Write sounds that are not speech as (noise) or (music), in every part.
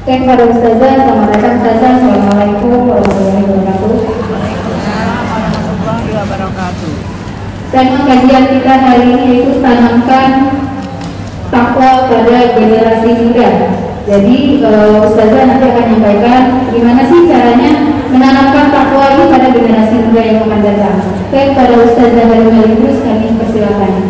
Oke, kepada Ustazah, selamat datang Ustazah. Assalamualaikum warahmatullahi wabarakatuh. warahmatullahi. Tema kajian kita hari ini yaitu tanamkan takwa pada generasi muda. Jadi uh, Ustazah nanti akan menyampaikan gimana sih caranya menanamkan takwa ini pada generasi muda yang akan datang. Oke, pada Ustazah Halimah Idrus kami persilakan.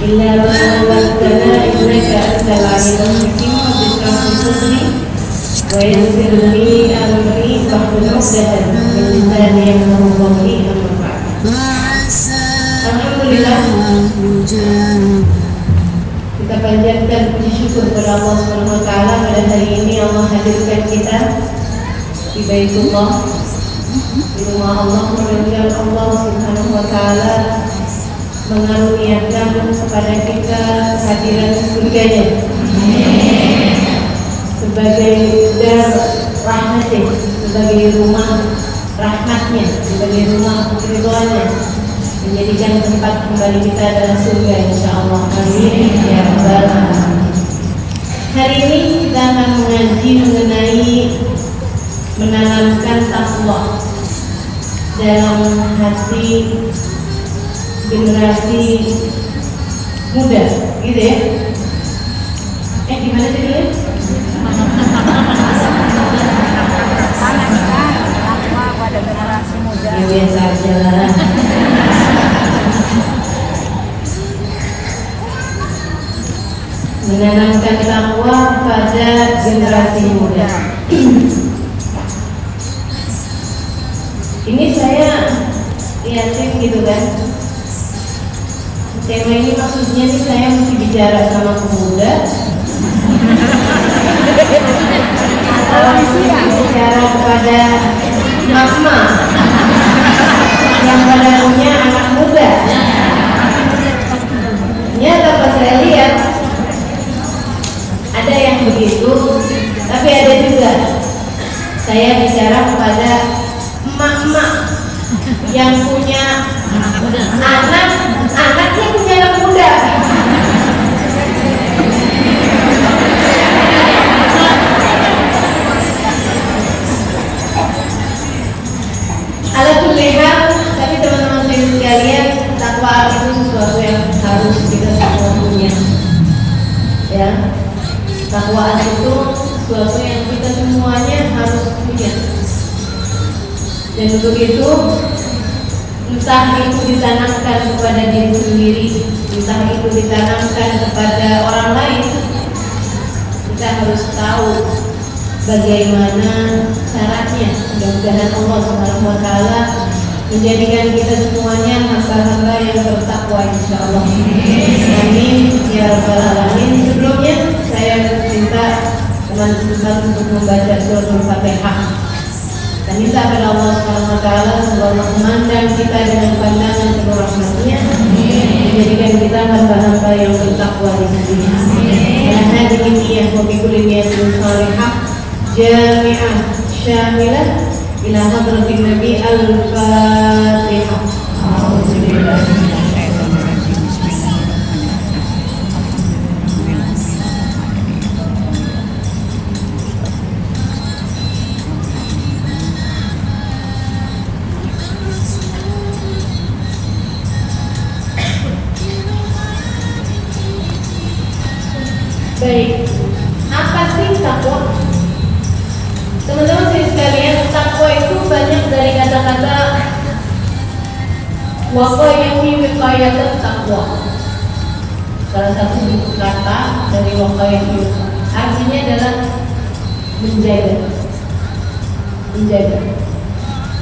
amma ba'd Alhamdulillah. Kita panjatkan puji syukur kepada Allah Subhanahu pada hari ini Allah hadirkan kita di Baitullah di rumah Allah mudah Allah Subhanahu mengaruniakan kepada kita kehadiran surganya. Sebagai dar rahmatnya sebagai rumah rahmatnya sebagai rumah ridhoannya menjadikan tempat kembali kita dalam surga insya Allah amin. Ya rabbal hari ini kita akan mengaji mengenai menanamkan takwa dalam hati generasi muda gitu ya. Eh gimana tadi ya biasa aja menanamkan takwa pada generasi muda. Ini saya liatin gitu kan tema ini maksudnya nih saya mesti bicara sama pemuda. Atau bicara kepada mama yang pada punya anak muda. Ternyata pas saya lihat ada yang begitu tapi ada juga. Saya bicara kepada emak-emak yang punya untuk itu, entah itu ditanamkan kepada diri sendiri, entah itu ditanamkan kepada orang lain, kita harus tahu bagaimana caranya. Mudah-mudahan Allah Subhanahu wa taala menjadikan kita semuanya hamba-hamba yang bertakwa insya Allah. Amin ya rabbal alamin. Sebelumnya saya minta teman-teman untuk membaca surat Al-Fatihah. Minta kepada Allah Subhanahu wa taala semoga memandang kita dengan pandangan penuh rahmatnya menjadikan kita hamba-hamba yang bertakwa di sini. Dan hadirin niyah wa bi kulli niyatin salihah jami'ah syamilah ila hadratin Nabi Al-Fatihah. Baik, apa sih takwa? Teman-teman saya sekalian, takwa itu banyak dari kata-kata Waqayati wiqayatan takwa. Salah satu bentuk kata dari waqayati Artinya adalah menjaga. Menjaga.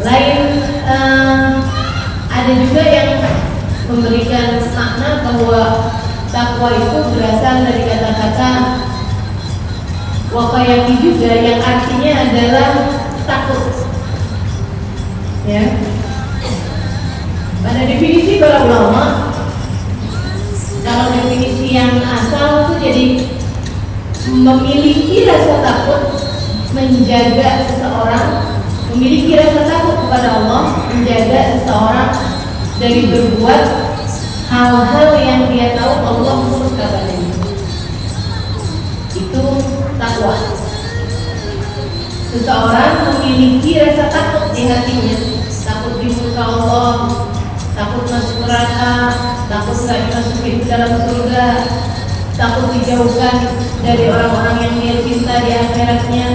Lain eh, ada juga yang memberikan makna bahwa takwa itu berasal dari kata-kata wakayaki juga yang artinya adalah takut. Ya. Pada definisi para ulama, kalau definisi yang asal itu jadi memiliki rasa takut menjaga seseorang memiliki rasa takut kepada Allah menjaga seseorang dari berbuat hal-hal yang dia tahu Allah murka padanya itu takwa. Seseorang memiliki rasa takut di hatinya takut dimurka Allah takut masuk neraka takut tidak dimasukin ke dalam surga takut dijauhkan dari orang-orang yang dia cinta di akhiratnya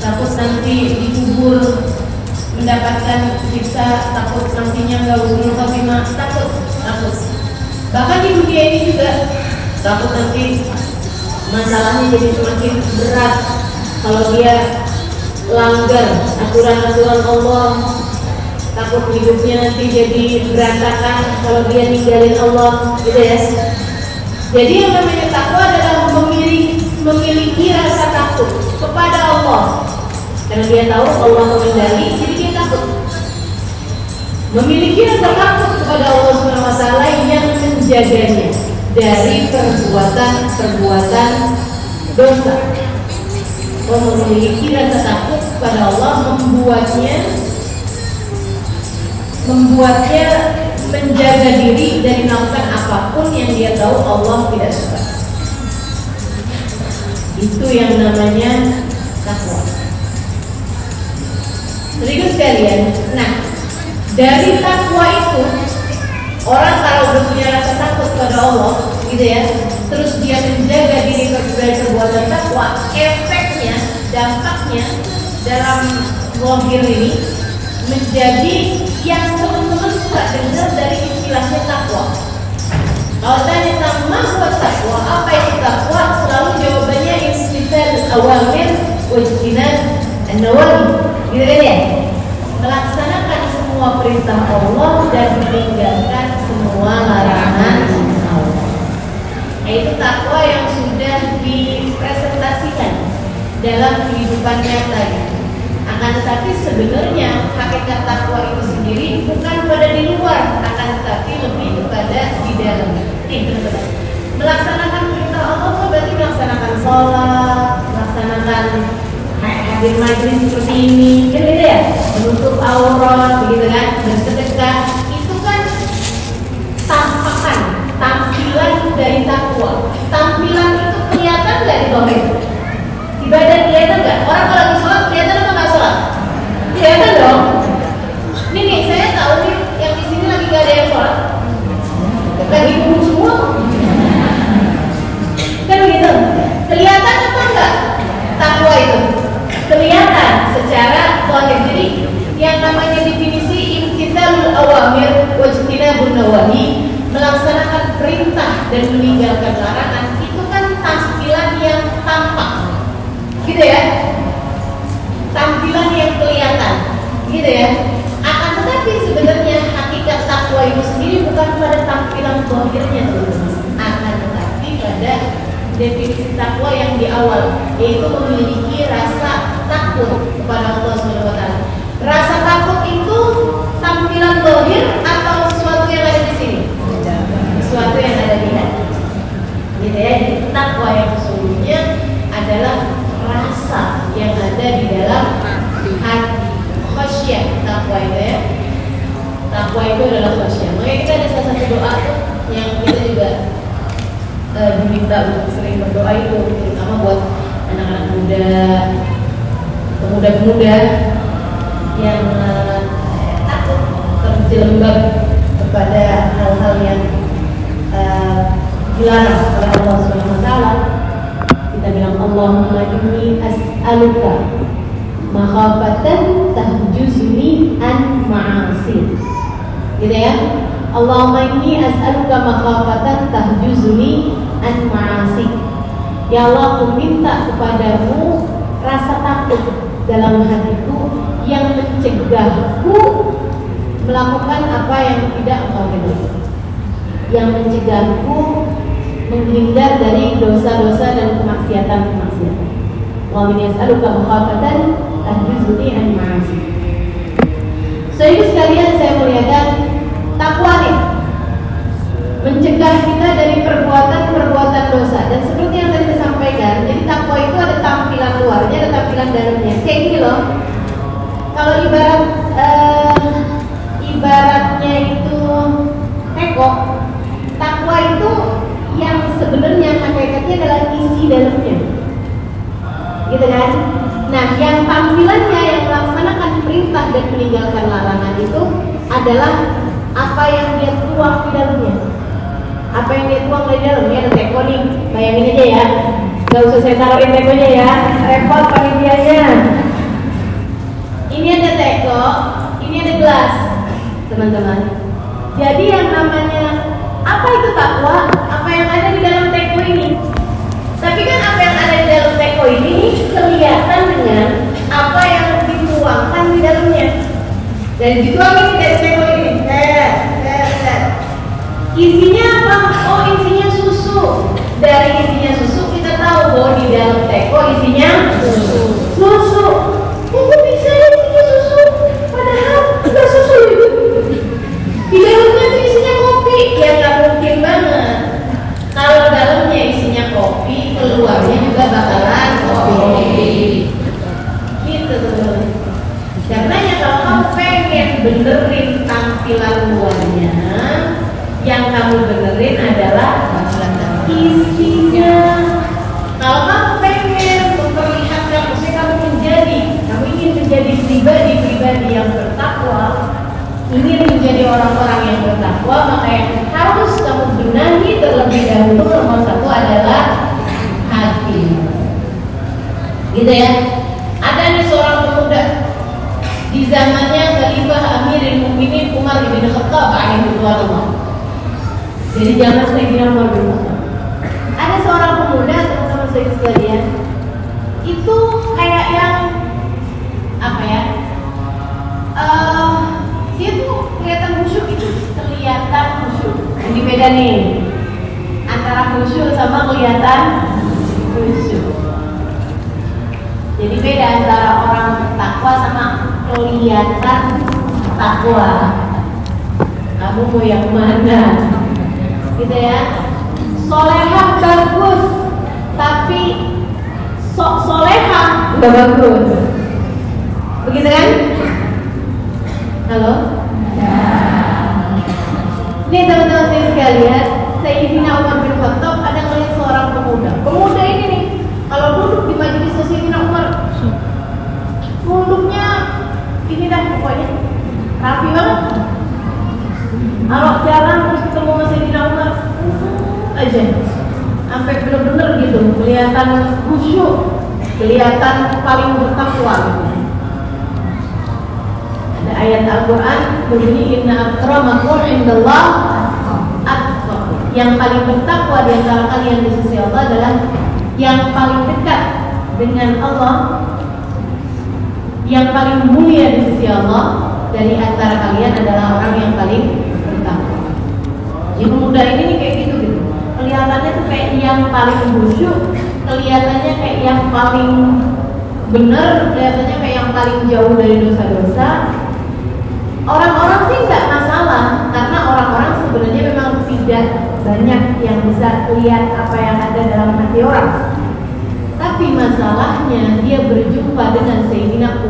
takut nanti dikubur mendapatkan siksa takut nantinya husnul khotimah takut takut. Bahkan di dunia ini juga takut nanti masalahnya jadi semakin berat kalau dia langgar aturan-aturan Allah. Takut hidupnya nanti jadi berantakan kalau dia ninggalin Allah gitu ya. Jadi yang namanya takwa adalah memiliki, memiliki rasa takut kepada Allah. Karena dia tahu Allah mengendali takut memiliki rasa takut kepada Allah SWT yang menjaganya dari perbuatan-perbuatan dosa Oh, memiliki rasa takut kepada Allah membuatnya membuatnya menjaga diri dari melakukan apa pun yang dia tahu Allah tidak suka. Itu yang namanya takwa. Terus sekalian, nah dari takwa itu orang kalau udah punya rasa takut kepada Allah, gitu ya, terus dia menjaga diri dari perbuatan takwa, efeknya, dampaknya dalam lahir ini menjadi yang teman-teman suka dengar dari istilahnya takwa. Kalau tanya tentang buat takwa, apa itu takwa? Selalu jawabannya istifal awamir wajibinat an-nawahi. Gitu kan ya? Melaksanakan semua perintah Allah dan meninggalkan semua larangan Allah. Nah, itu takwa yang sudah dipresentasikan dalam kehidupan nyata akan tetapi sebenarnya hakikat takwa itu sendiri bukan pada di luar akan tetapi lebih kepada di dalam. Melaksanakan perintah Allah berarti melaksanakan sholat melaksanakan hadir majlis seperti ini. Kan gitu ya? Menutup aurat begitu kan? Bersedekah itu kan tampakan tampilan dari takwa. Tampilan itu kelihatan nggak di bawah ibadah kelihatan nggak? Orang kalau lagi sholat kelihatan apa nggak sholat? Kelihatan dong. Ini nih saya tahu nih yang di sini lagi gak ada yang sholat. Lagi kumpul semua. Kan begitu? Kelihatan apa enggak takwa itu kelihatan secara zahir jadi yang namanya definisi imtithalul awamir wajtinabun nawahi melaksanakan perintah dan meninggalkan larangan itu kan tampilan yang tampak. Gitu ya? Tampilan yang kelihatan. Gitu ya? Akan tetapi sebenarnya hakikat takwa itu sendiri bukan pada tampilan zahirnya akan tetapi pada definisi takwa yang di awal yaitu memiliki rasa takut kepada Allah SWT rasa takut itu tampilan zahir atau sesuatu yang ada di sini? Sesuatu yang ada di hati. Gitu ya takwa yang sesungguhnya adalah rasa yang ada di dalam hati. Khasyah takwa itu ya. Takwa itu adalah khasyah makanya kita ada salah satu doa tuh yang kita juga diminta untuk sering berdoa itu terutama buat anak-anak muda pemuda-pemuda yang uh, takut terjelembab kepada hal-hal yang uh, dilarang oleh Allah Subhanahu wa taala. Kita bilang Allahumma inni as'aluka makhafatan tahjuzuni an ma'asi. Gitu ya. Allahumma inni as'aluka makhafatan tahjuzuni an ma'asi Ya Allah aku minta kepadamu rasa takut dalam hatiku yang mencegahku melakukan apa yang tidak engkau ridhoi yang mencegahku menghindar dari dosa-dosa dan kemaksiatan-kemaksiatan. Wa min yas'aluka mukhafatan tahjuzuti an ma'asi. So sekalian saya muliakan takwa nih mencegah kita dari perbuatan-perbuatan dosa. Dan seperti yang tadi saya sampaikan jadi takwa itu ada tampilan luarnya ada tampilan dalamnya. Kayak gini loh. Kalau ibarat eh, ibaratnya itu teko takwa itu yang sebenarnya hakikatnya adalah isi dalamnya. Gitu kan? Nah yang tampilannya yang melaksanakan perintah dan meninggalkan larangan itu adalah apa yang dia tuang di dalamnya apa yang dia tuang di dalamnya ada teko nih bayangin aja ya. Gak usah saya taruhin tekonya ya. Repot panitianya. Ini ada teko ini ada gelas teman-teman. Jadi yang namanya apa itu takwa? Apa yang ada di dalam teko ini? Tapi kan apa yang ada di dalam teko ini kelihatan dengan apa yang dituangkan di dalamnya. Dan dituang ini dari teko ini. Isinya apa? Oh isinya susu. Dari isinya susu kita tahu bahwa di dalam teko isinya susu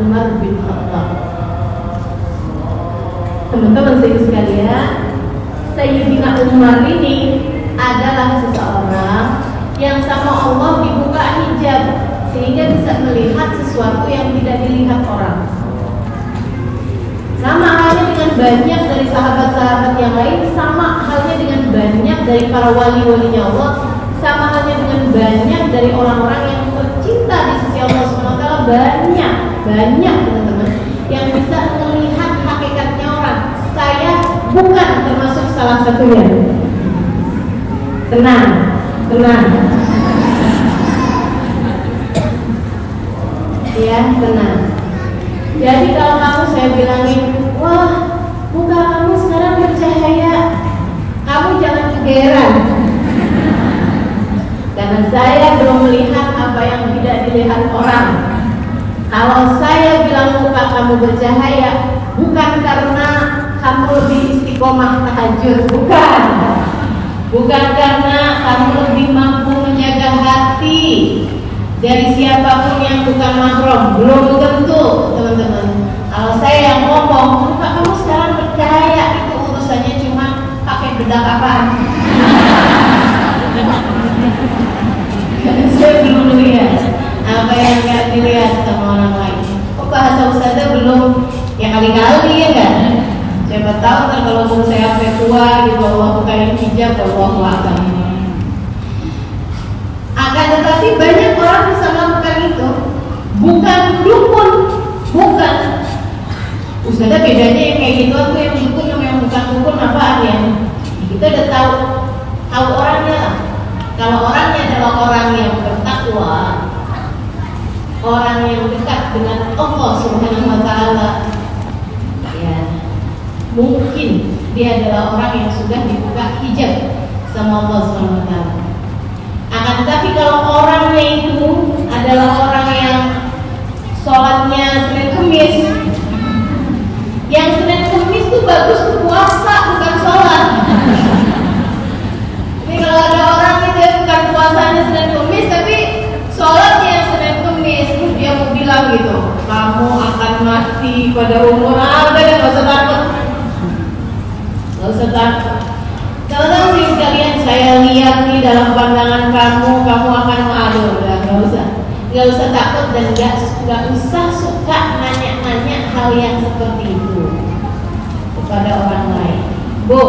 Umar bin Khattab teman-teman saya sekalian Sayyidina Umar ini adalah seseorang yang sama Allah dibuka hijab sehingga bisa melihat sesuatu yang tidak dilihat orang. Sama halnya dengan banyak dari sahabat-sahabat yang lain, sama halnya dengan banyak dari para wali-walinya Allah, sama halnya dengan banyak dari orang-orang yang tercinta di sisi Allah SWT banyak, banyak teman-teman yang bisa melihat hakikatnya orang. Saya bukan termasuk salah satunya. Tenang tenang. Ya tenang. Jadi kalau kamu saya bilangin wah muka kamu sekarang bercahaya. Kamu jangan kegeran karena saya belum melihat apa yang tidak dilihat orang. Kalau saya bilang muka kamu bercahaya, bukan karena kamu lebih istiqomah tahajud, bukan. Bukan karena kamu lebih mampu menjaga hati dari siapa pun yang bukan mahram, belum tentu, teman-teman. Kalau saya yang ngomong, muka kamu sekarang bercahaya, itu urusannya cuma pakai bedak apaan? (laughs) saya belum lihat apa yang nggak dilihat sama orang lain. Kok bahasa ustazah belum ya kali-kali ya kan? Siapa tahu kan kalau mau saya sampai tua gitu Allah bukain hijab Allah akan. Akan tetapi banyak orang bisa melakukan itu bukan dukun, bukan. Ustazah bedanya yang kayak gitu tuh yang dukun sama yang bukan dukun apa ya? Kita udah tahu tahu orangnya. Kalau orangnya adalah orang yang bertakwa, orang yang dekat dengan Allah Subhanahu wa taala, ya mungkin dia adalah orang yang sudah dibuka hijab sama Allah Subhanahu wa taala. Akan tetapi kalau orangnya itu adalah orang yang sholatnya Senin Kemis, yang Senin Kemis itu bagus tuh puasa bukan sholat. Ini kalau ada orang itu bukan puasanya Senin Kemis tapi sholatnya Senin Kemis terus dia mau bilang gitu, kamu akan mati pada umur ah, udah deh, gak usah takut, gak usah takut. Kalau sih sekalian saya lihat nih dalam pandangan kamu, kamu akan aduh udah gak usah, gak usah takut dan gak, gak usah suka nanya-nanya hal yang seperti itu kepada orang lain. Bu,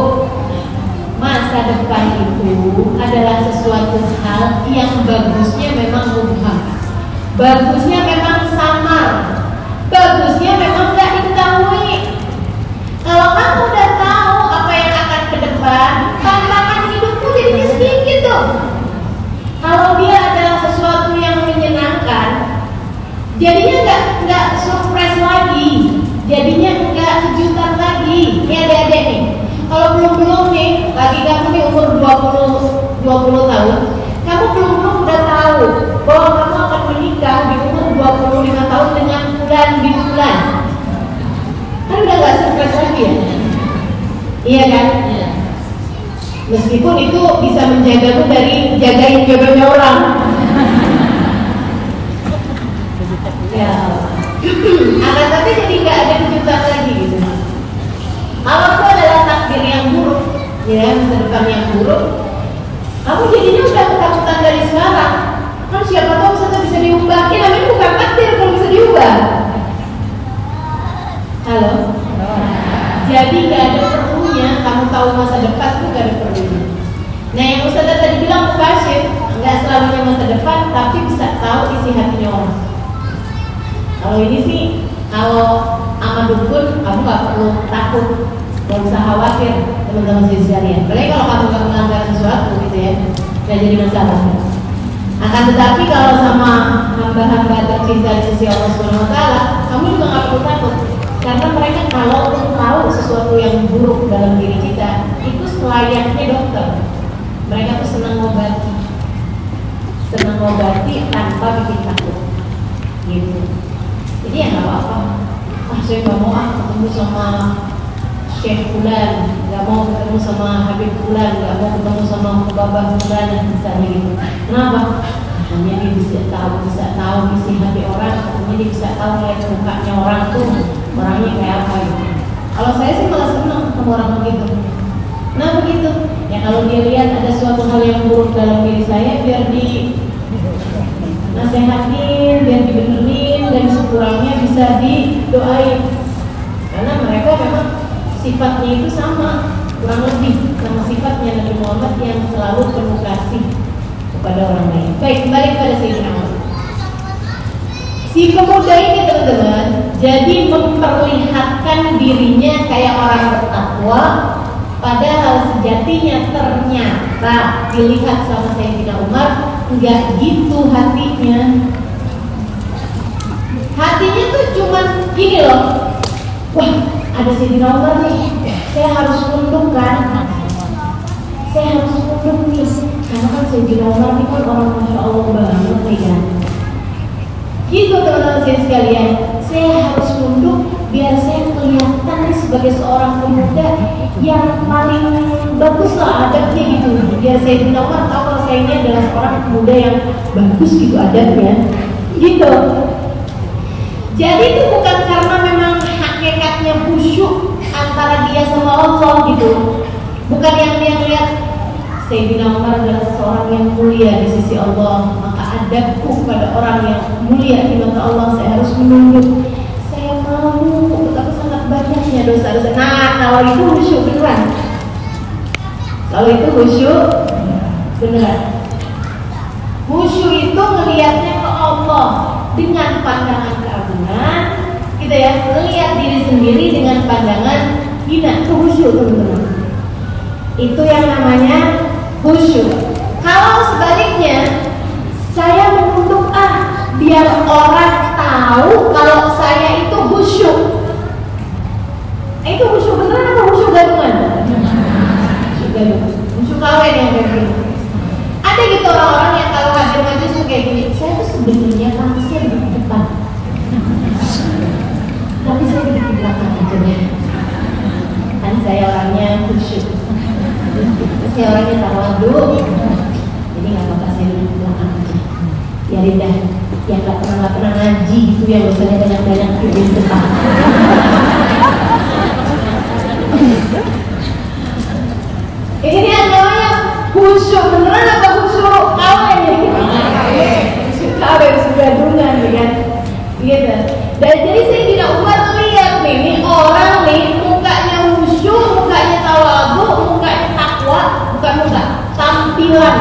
masa depan itu adalah sesuatu hal yang bagusnya memang mubham. Bagusnya memang samar. Bagusnya memang gak diketahui. Kalau kamu udah tahu apa yang akan ke depan, tantangan hidupmu jadi sedikit tuh. Kalau dia adalah sesuatu yang menyenangkan, jadinya nggak nggak surprise lagi, jadinya nggak kejutan lagi. Ini adik-adik nih, kalau belum belum nih, lagi kamu nih umur 20 20 tahun, kamu belum belum udah tahu bahwa kamu akan menikah di umur 25 tahun dengan bulan di bulan. Kan udah gak surprise lagi ya? Iya kan? Meskipun itu bisa menjagamu dari jagain jodohnya orang. ya. (clears throat) Akan tapi jadi nggak ada kejutan lagi gitu. Kalau itu adalah takdir yang ya masa depan yang buruk, kamu jadinya udah ketakutan dari sekarang. Kan siapa tahu bisa bisa diubah. Ini namanya bukan takdir kalau bisa diubah. Halo. Jadi nggak ada perlunya kamu tahu masa depan tuh nggak ada perlunya. Nah yang Ustazah tadi bilang mukasif nggak selalunya masa depan tapi bisa tahu isi hatinya orang. Kalau ini sih kalau sama dukun kamu nggak perlu takut, nggak usah khawatir teman-teman sekalian. Apalagi kalau kamu nggak melanggar sesuatu gitu ya, nggak jadi masalah. Akan tetapi kalau sama hamba-hamba tercinta di sisi Allah Subhanahu kamu juga nggak perlu takut. Karena mereka kalau tahu sesuatu yang buruk dalam diri kita itu selayaknya dokter. Mereka tuh senang ngobati senang ngobati tanpa bikin takut. Gitu. Jadi ya nggak apa-apa. Ah saya nggak mau ah ketemu sama Syekh Fulan. Nggak mau ketemu sama Habib Fulan nggak mau ketemu sama Babah Fulan misalnya gitu. Kenapa? Katanya dia bisa tahu bisa tahu isi hati orang katanya dia bisa tahu lihat mukanya orang tuh orangnya kayak apa gitu. Kalau saya sih malah senang ketemu orang begitu. Nah begitu? Ya kalau dia lihat ada suatu hal yang buruk dalam diri saya biar di nasehatin biar dibenerin dan sekurangnya bisa didoain. Karena mereka memang sifatnya itu sama kurang lebih sama sifatnya Nabi Muhammad yang selalu penuh kasih kepada orang lain. Baik, kembali kepada Sayyidina Umar. Si pemuda ini teman-teman, jadi memperlihatkan dirinya kayak orang bertakwa, padahal sejatinya ternyata dilihat sama Sayyidina Umar nggak gitu hatinya. Hatinya tuh cuman gini loh, wah ada Sayyidina Umar nih, saya harus tunduk kan, saya harus tunduk nih karena kan Sayyidina Umar ini kan orang Masya Allah banget nih kan teman-teman saya sekalian, saya harus nunduk biar saya kelihatan nih sebagai seorang pemuda yang paling bagus lah adabnya gitu. Biar saya di nomor tahu kalau saya ini adalah seorang pemuda yang bagus gitu adabnya. Gitu. Jadi itu bukan karena hakikatnya khusyuk antara dia sama Allah gitu. Bukan yang dia lihat Sayyidina Umar adalah seorang yang mulia di sisi Allah. Maka adabku pada orang yang mulia di mata Allah Saya harus menunduk Saya mau Tapi sangat banyaknya dosa-dosa. Nah, kalau itu khusyuk beneran. Kalau itu khusyuk beneran. Khusyuk itu melihatnya ke Allah Dengan pandangan Gitu ya, melihat diri sendiri dengan pandangan hina khusyuk teman-teman itu yang namanya khusyuk. Kalau sebaliknya, saya menunduk ah biar orang tahu kalau saya itu khusyuk. Eh, itu khusyuk beneran apa khusyuk gadungan? Khusyuk kawin yang kayak. Ada gitu orang-orang yang kalau hadir tuh kayak gini. Saya tuh sebenarnya pantasnya di depan. Tapi saya di belakang aja deh. Kan saya orangnya khusyuk. Saya orangnya tawadu jadi nggak apa-apa saya duduk di belakang aja. Ya dah yang nggak pernah nggak pernah ngaji gitu yang biasanya banyak-banyak di depan ini yang namanya khusyuk. Beneran apa khusyuk? Kawin ya? Khusyuk kawin segadungan ya kan? Gitu dan jadi saya tidak buat lihat nih ini orang nih mukanya khusyuk mukanya tawadu mukanya takwa bukan muka tampilan.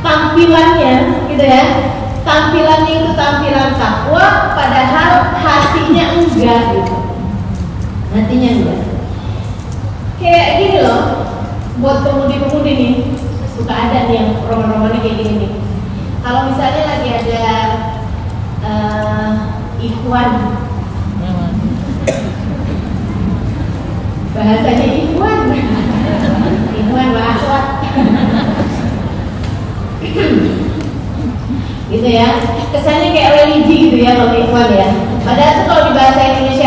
Tampilannya gitu ya. Tampilannya itu tampilan takwa padahal hatinya enggak gitu. Hatinya enggak. Kayak gini loh buat pemudi-pemudi nih suka ada nih yang roman-romannya kayak gini nih. Kalau misalnya lagi ada uh, ikhwan. Bahasanya ikhwan. (laughs) Ikhwan bahasa gitu ya. Kesannya kayak religi gitu ya kalau ikhwan ya. Padahal tuh kalau di bahasa Indonesia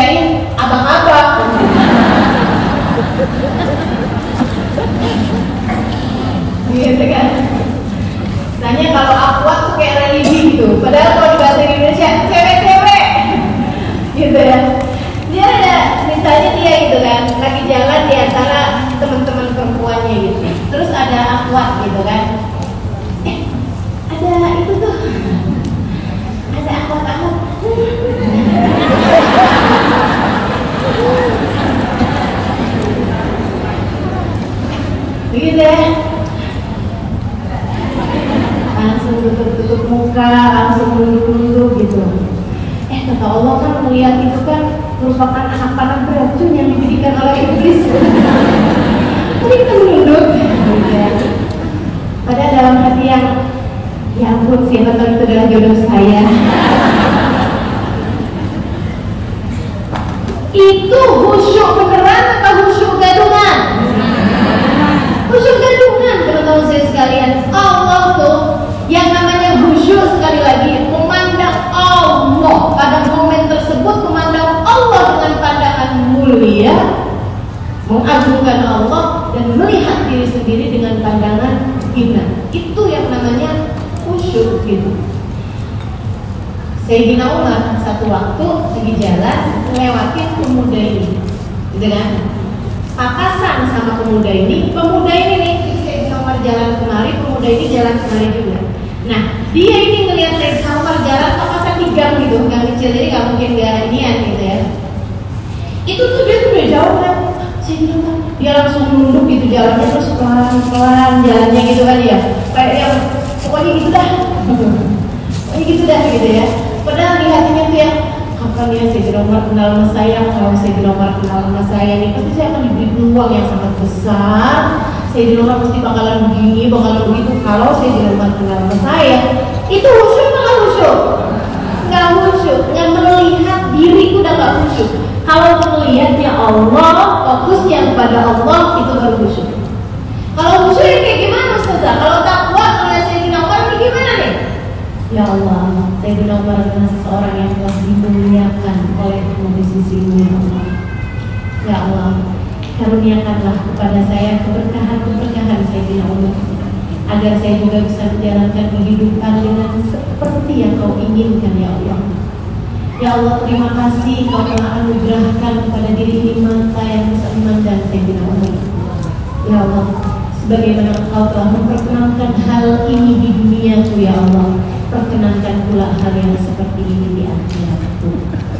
sebagaimana engkau telah memperkenalkan hal ini di duniaku ya Allah? Perkenankan pula hal yang seperti ini di akhiratku.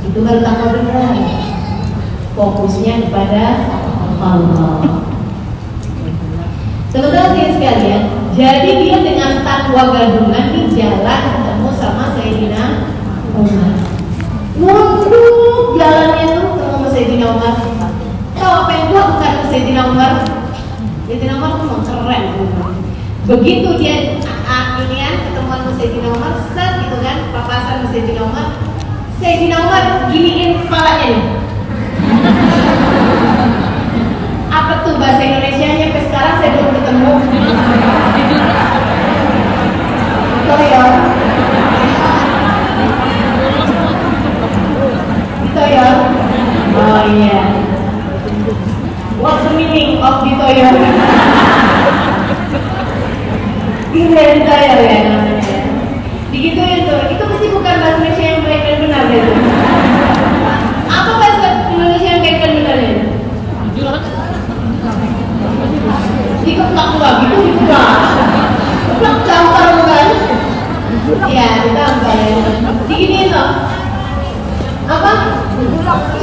Itu baru takwa beneran fokusnya kepada Allah. Teman-teman sekalian jadi dia dengan takwa gabungan di jalan ketemu sama Sayyidina Umar. Waduh, jalannya tuh ketemu sama Sayyidina Umar. Tahu apa yang gua bukan Sayyidina Umar Sayyidina Umar tuh keren Begitu dia ini kan ketemuan sama Sayyidina Umar set gitu kan papasan sama Sayyidina Umar Sayyidina Umar giniin kepalanya nih. Apa tuh bahasa Indonesia nya sampai sekarang saya belum ketemu. Ditoyor Ditoyor Oh iya What's the meaning of ditoyor? Gila ditoyor ya namanya Digituin tuh, itu pasti bukan bahasa Indonesia yang baik dan benar gitu Apa bahasa Indonesia yang baik dan benar ya? Dikeplak gua, gitu juga Keplak gampar bukan? Iya, ditampar ya Diginiin loh Apa?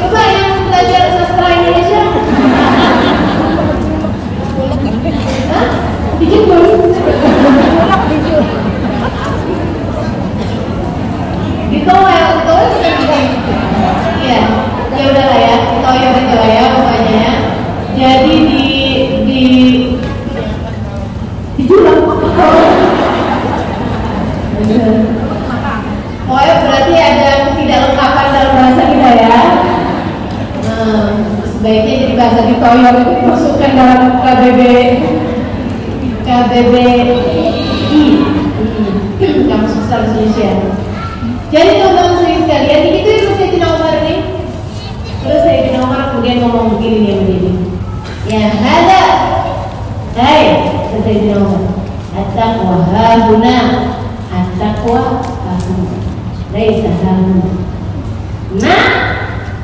Coba yang belajar sastra Indonesia Dijemur? Ditoel, ditoel bukan bukan Iya, ya ya, itu lah ya pokoknya ya Jadi di di di jurang Pokoknya berarti ada ketidaklengkapan dalam bahasa kita ya Hmm, sebaiknya jadi bahasa ditoyor itu dimasukkan dalam KBB KBBI Kamus Besar Indonesia. Jadi teman-teman sering sekalian itu yang Sayyidina Umar ini. Terus Sayyidina Umar kemudian ngomong begini dia begini. Ya hada hai Sayyidina Umar at-taqwa hahuna at-taqwa laisa nah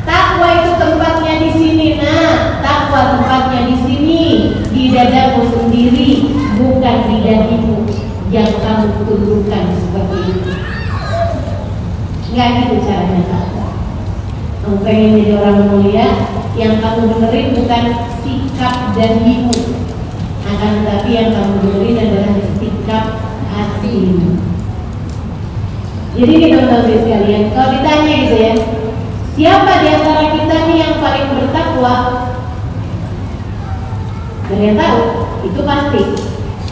takwa itu tempatnya di sini nah takwa tempatnya di sini. Di dadamu sendiri bukan di dahimu yang kamu tundukkan seperti itu. Nggak gitu caranya takwa kamu pengen jadi orang mulia yang kamu dengerin bukan sikap dahimu akan tetapi yang kamu dengerin adalah sikap hatimu jadi kita tahu sekalian kalau ditanya gitu ya siapa di antara kita nih yang paling bertakwa? Kalian tahu, itu pasti.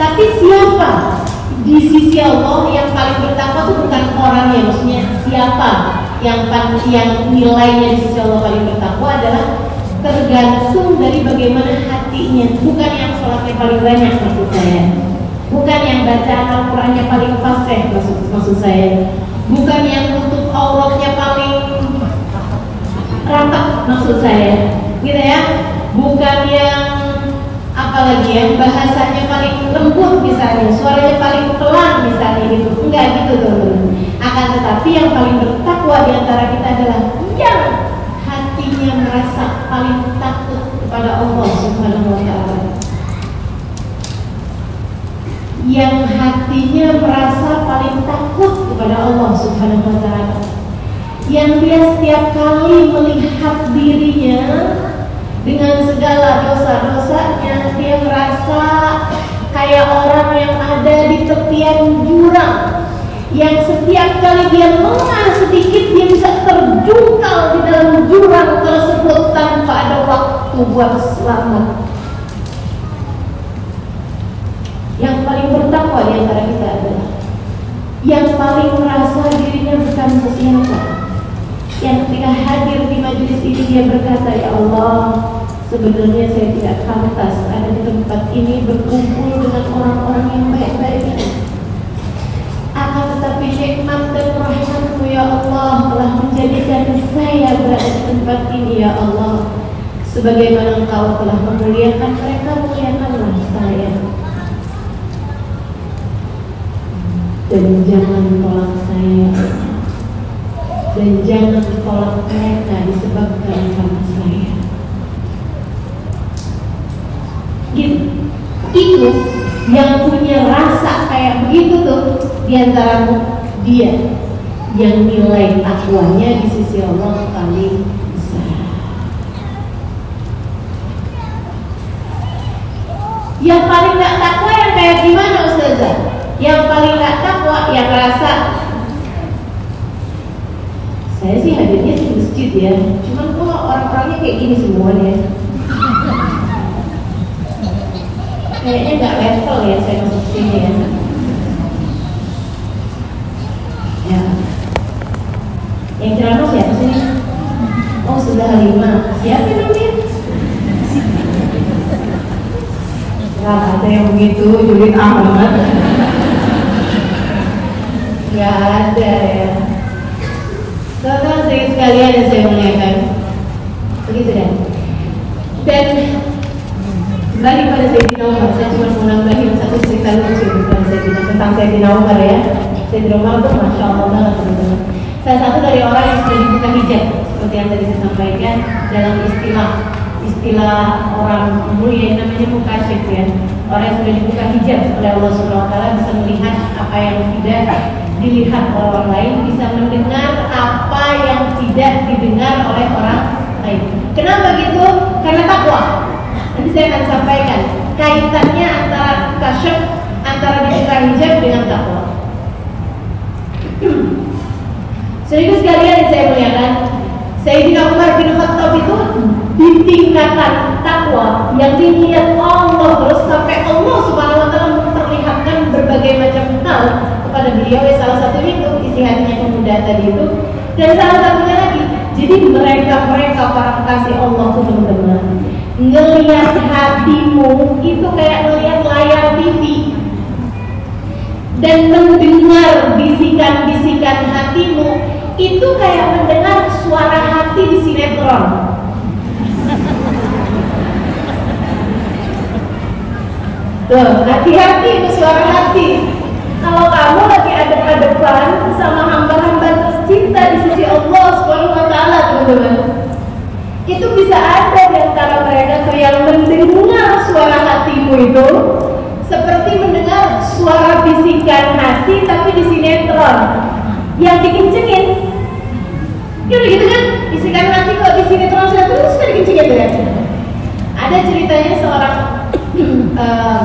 Tapi siapa? Di sisi Allah yang paling bertakwa itu bukan orangnya, maksudnya siapa yang yang nilainya di sisi Allah paling bertakwa adalah tergantung dari bagaimana hatinya, bukan yang sholatnya paling banyak maksud saya, bukan yang baca Al-Qurannya paling fasih maksud, maksud saya, bukan yang tutup auratnya paling rapat maksud saya, gitu ya, bukan yang apalagi yang bahasanya paling lembut misalnya, suaranya paling pelan misalnya gitu, enggak gitu teman-teman. Akan tetapi yang paling bertakwa di antara kita adalah yang hatinya merasa paling takut kepada Allah Subhanahu wa taala. Yang hatinya merasa paling takut kepada Allah Subhanahu wa taala. Yang dia setiap kali melihat dirinya dengan segala dosa-dosanya dia merasa kayak orang yang ada di tepian jurang. Yang setiap kali dia lengah sedikit dia bisa terjungkal di dalam jurang tersebut tanpa ada waktu buat selamat. Yang paling bertakwa di antara kita adalah yang paling merasa dirinya bukan sesiapa yang ketika hadir di majelis ini dia berkata ya Allah sebenarnya saya tidak pantas ada di tempat ini berkumpul dengan orang-orang yang baik-baik ini. Akan tetapi nikmat dan rahmatmu ya Allah telah menjadikan saya berada di tempat ini ya Allah. Sebagaimana engkau telah memuliakan mereka muliakanlah saya. Dan jangan tolak saya dan jangan tolak mereka disebabkan karena saya gitu itu yang punya rasa kayak begitu tuh di antara dia yang nilai takwanya di sisi Allah paling. Yang paling gak takwa yang kayak gimana Ustazah? Yang paling gak takwa yang rasa saya sih hadirnya di masjid ya, cuman kok orang-orangnya kayak gini semuanya. Kayaknya nggak level ya saya masuk sini ya. Ya. Yang ceramah siapa sih? Oh sudah lima. Siapa namanya? Gak ada yang begitu, julid amat. Gak ada ya. Teman-teman sedikit sekalian yang saya muliakan. Begitu dan dan kembali pada Sayyidina Umar saya cuma mau nambahin satu cerita lucu tentang Sayyidina tentang Sayyidina Umar ya. Sayyidina Umar itu masya Allah banget teman-teman. Salah satu dari orang yang sudah dibuka hijab seperti yang tadi saya sampaikan dalam istilah istilah orang mulia yang namanya mukasyif ya. Orang yang sudah dibuka hijab oleh Allah Subhanahu bisa melihat apa yang tidak dilihat orang lain bisa mendengar apa yang tidak didengar oleh orang lain. Kenapa gitu? Karena takwa. Nanti saya akan sampaikan kaitannya antara kasyaf antara dibuka hijab dengan takwa. (clears throat) Sehingga sekalian yang saya muliakan, Sayyidina Umar bin Khattab itu di takwa yang dilihat Allah terus sampai Allah Subhanahu berbagai macam hal kepada beliau ya salah satunya itu isi hatinya pemuda tadi itu dan salah satunya lagi jadi mereka mereka para kekasih Allah tuh teman-teman ngelihat hatimu itu kayak ngelihat layar TV dan mendengar bisikan-bisikan hatimu itu kayak mendengar suara hati di sinetron. Tuh, hati-hati itu suara hati. Kalau kamu lagi ada depan sama hamba-hamba tercinta di sisi Allah Subhanahu wa taala, teman-teman. Itu bisa ada di antara mereka tuh yang mendengar suara hatimu itu seperti mendengar suara bisikan hati tapi di sinetron yang dikencengin. Ya begitu kan? Bisikan hati kok di sinetron sudah terus kan dikencengin kan? Ada ceritanya seorang uh,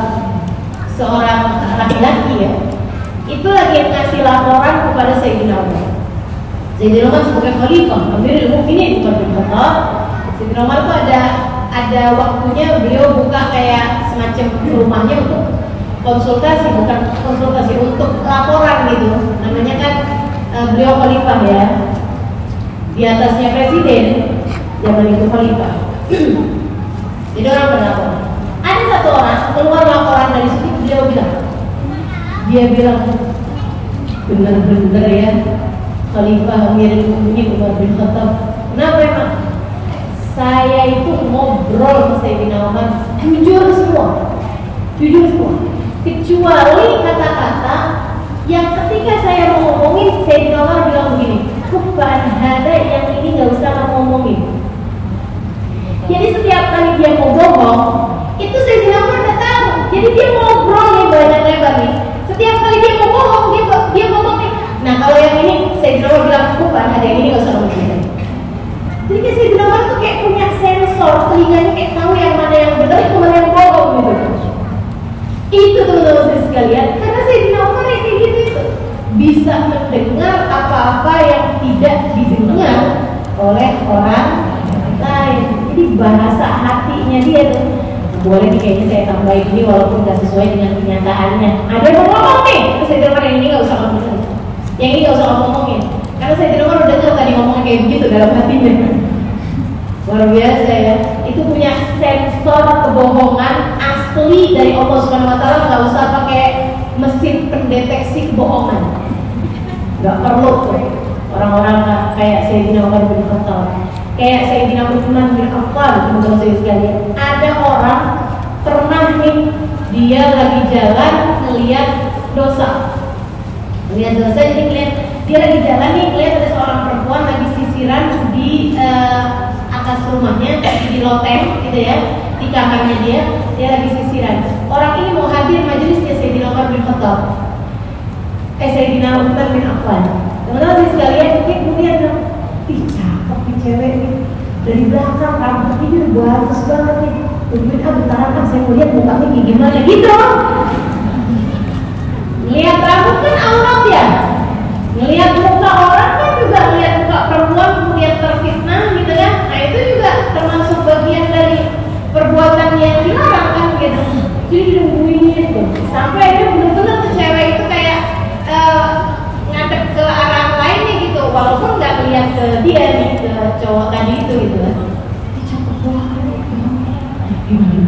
seorang laki-laki ya itu lagi ngasih laporan kepada Sayyidina Umar. Sayyidina Umar sebagai khalifah Amirul Mukminin Umar bin Khattab Sayyidina Umar itu ada ada waktunya beliau buka kayak semacam rumahnya untuk konsultasi bukan konsultasi untuk laporan gitu. Namanya kan uh, beliau khalifah ya. Di atasnya presiden zaman itu khalifah. (clears throat) Jadi orang berlapor satu orang keluar laporan dari situ beliau bilang dia bilang benar-benar ya Khalifah Amirul Mukminin Umar bin Khattab. Kenapa emang? Saya itu ngobrol sama Sayyidina Umar jujur semua jujur semua. Kecuali kata-kata yang ketika saya mau ngomongin Sayyidina Umar bilang begini kubban hada yang ini nggak usah ngomongin jadi setiap kali dia mau bohong itu Sayyidina Umar udah tahu jadi dia mau ngobrol nih banyak lebar nih. Setiap kali dia mau bohong dia dia ngomong nih. Nah kalau yang ini Sayyidina Umar bilang kubban hada yang ini nggak usah ngomongin jadi kayak Sayyidina Umar tuh kayak punya sensor telinganya kayak tahu yang mana yang benar itu mana yang bohong gitu. Itu teman-teman sekalian. Karena Umar yang kayak gitu? Itu bisa mendengar apa-apa yang tidak didengar oleh orang lain jadi bahasa hatinya dia tuh boleh nih kayaknya saya tambahin ini walaupun nggak sesuai dengan kenyataannya. Ada yang mau ngomong nih? Terus saya dengar yang ini nggak usah ngomongin yang ini nggak usah ngomongin. Karena saya dengar udah dengar tadi ngomongnya kayak begitu dalam hatinya. Luar biasa ya. Itu punya sensor kebohongan asli dari Allah Subhanahu Wa Taala. Nggak usah pakai mesin pendeteksi kebohongan. Nggak perlu tuh orang-orang kayak Sayyidina Umar bin Khattab Kayak Sayyidina Utsman bin Affan, teman-teman saya sekalian. Ada orang pernah nih dia lagi jalan melihat dosa. Melihat dosa jadi ngeliat dia lagi jalan nih ngeliat ada seorang perempuan lagi sisiran di eh, atas rumahnya di loteng gitu ya di kamarnya dia dia lagi sisiran orang ini mau hadir majelisnya Sayyidina Umar bin Khattab eh Sayyidina Umar bin Affan teman-teman sekalian kayak kemudian cewek nih dari belakang rambutnya dia udah bagus banget nih. Kemudian ah bentaran ah saya mau lihat mukanya kayak gimana gitu. Lihat rambut kan aurat ya? Ngelihat muka orang kan juga ngelihat muka perempuan kemudian terfitnah gitu kan? Nah itu juga termasuk bagian dari perbuatan yang dilarang kan gitu. Jadi nungguin gitu. Sampai akhirnya bener-bener tuh cewek itu kayak eh, ngadep ke arah lainnya gitu Walaupun nggak ngeliat ke dia nih, ke cowok tadi itu gitu kan.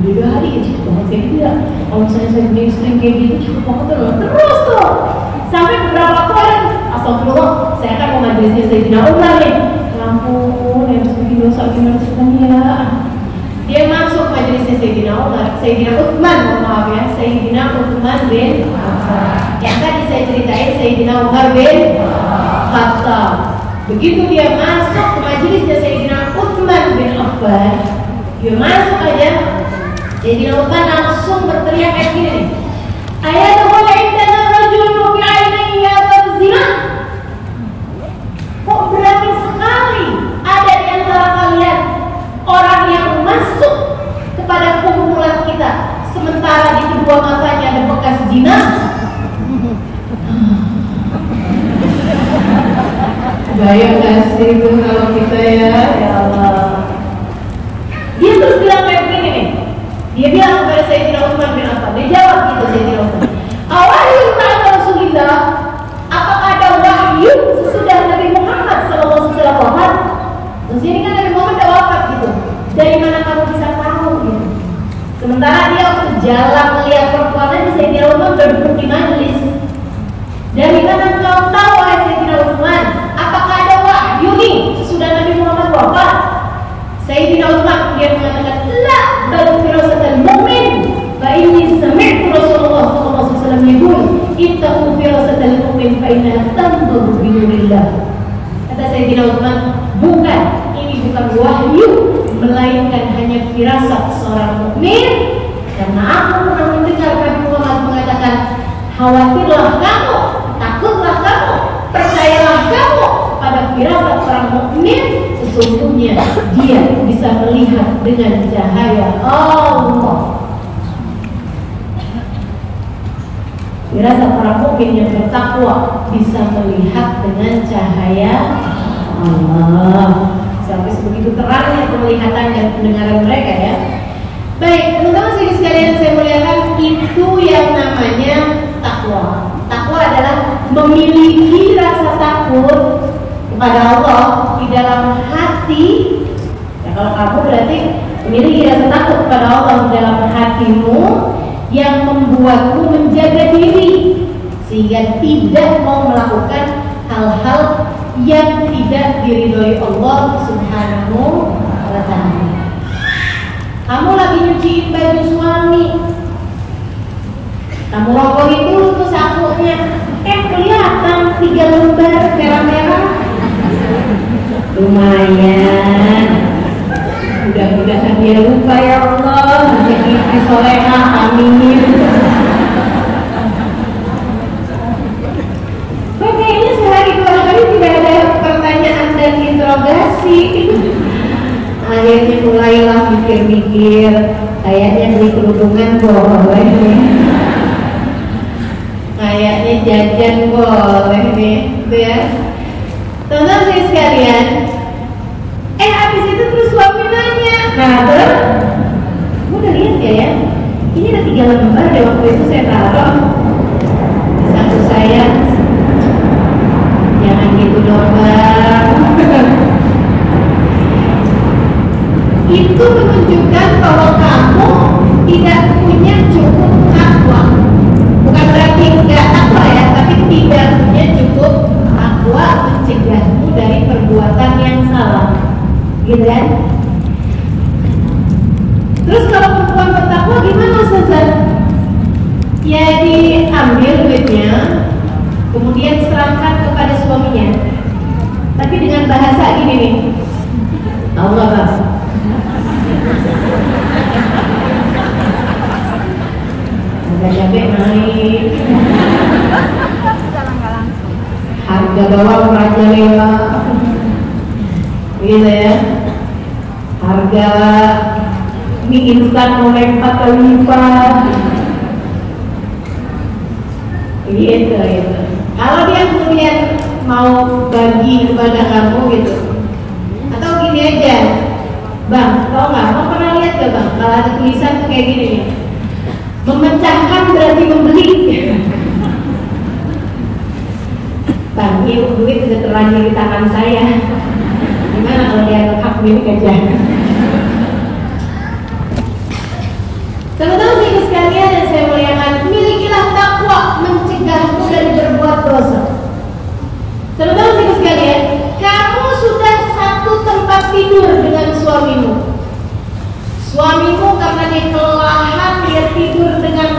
Beda hari ya cakep banget. Kayak ya kalau misalnya saya punya istri kayak gitu cakep banget tuh. Terus tuh sampai beberapa ada astagfirullah saya kan mau majelisnya Sayyidina Umar nih. Ya ampun yang harus bikin dosa gimana ceritanya ya dia masuk majelisnya Sayyidina Umar. Sayyidina Uthman mohon maaf ya. Sayyidina Uthman bin Affan. Yang tadi saya ceritain Sayyidina Umar bin Khattab. Begitu dia masuk ke majelisnya Sayyidina Uthman bin Affan dia masuk aja. Jadi Uthman langsung berteriak kayak gini nih. Ayat indana rajul bi'ainaiya berzina kok berani sekali ada di antara kalian orang yang masuk kepada kumpulan kita sementara di kedua matanya ada bekas zina? (laughs) Bayang gak sih itu terus, kamu udah lihat ya ya? Ini ada tiga lembar deh waktu itu saya taruh di saku saya. Jangan gitu dong (laughs) itu menunjukkan bahwa kamu tidak punya cukup takwa. Bukan berarti enggak takwa ya, tapi tidak punya cukup takwa mencegahmu dari perbuatan yang salah. gitu kan terus kalau perempuan bertakwa gimana Ustazah? ya diambil duitnya kemudian serahkan kepada suaminya. Tapi dengan bahasa gini nih. Tahu nggak bang? harga cabai naik. Harga bawang raja lewa gitu ya. Harga empat kali lipat gitu gitu kalau dia kemudian mau bagi kepada kamu gitu atau gini aja. Bang tau nggak? Mau pernah lihat gak bang? Kalau ada tulisan tuh kayak gini nih. Memecahkan berarti membeli. (laughs) Bang ini duit sudah terlanjur di tangan saya. Gimana kalau dia hak milik aja Teman-teman ibu sekalian yang saya muliakan, milikilah takwa mencegahmu dari berbuat dosa. Teman-teman ibu sekalian, kamu sudah satu tempat tidur dengan suamimu. Suamimu karena dia kelelahan, dia tidur dengan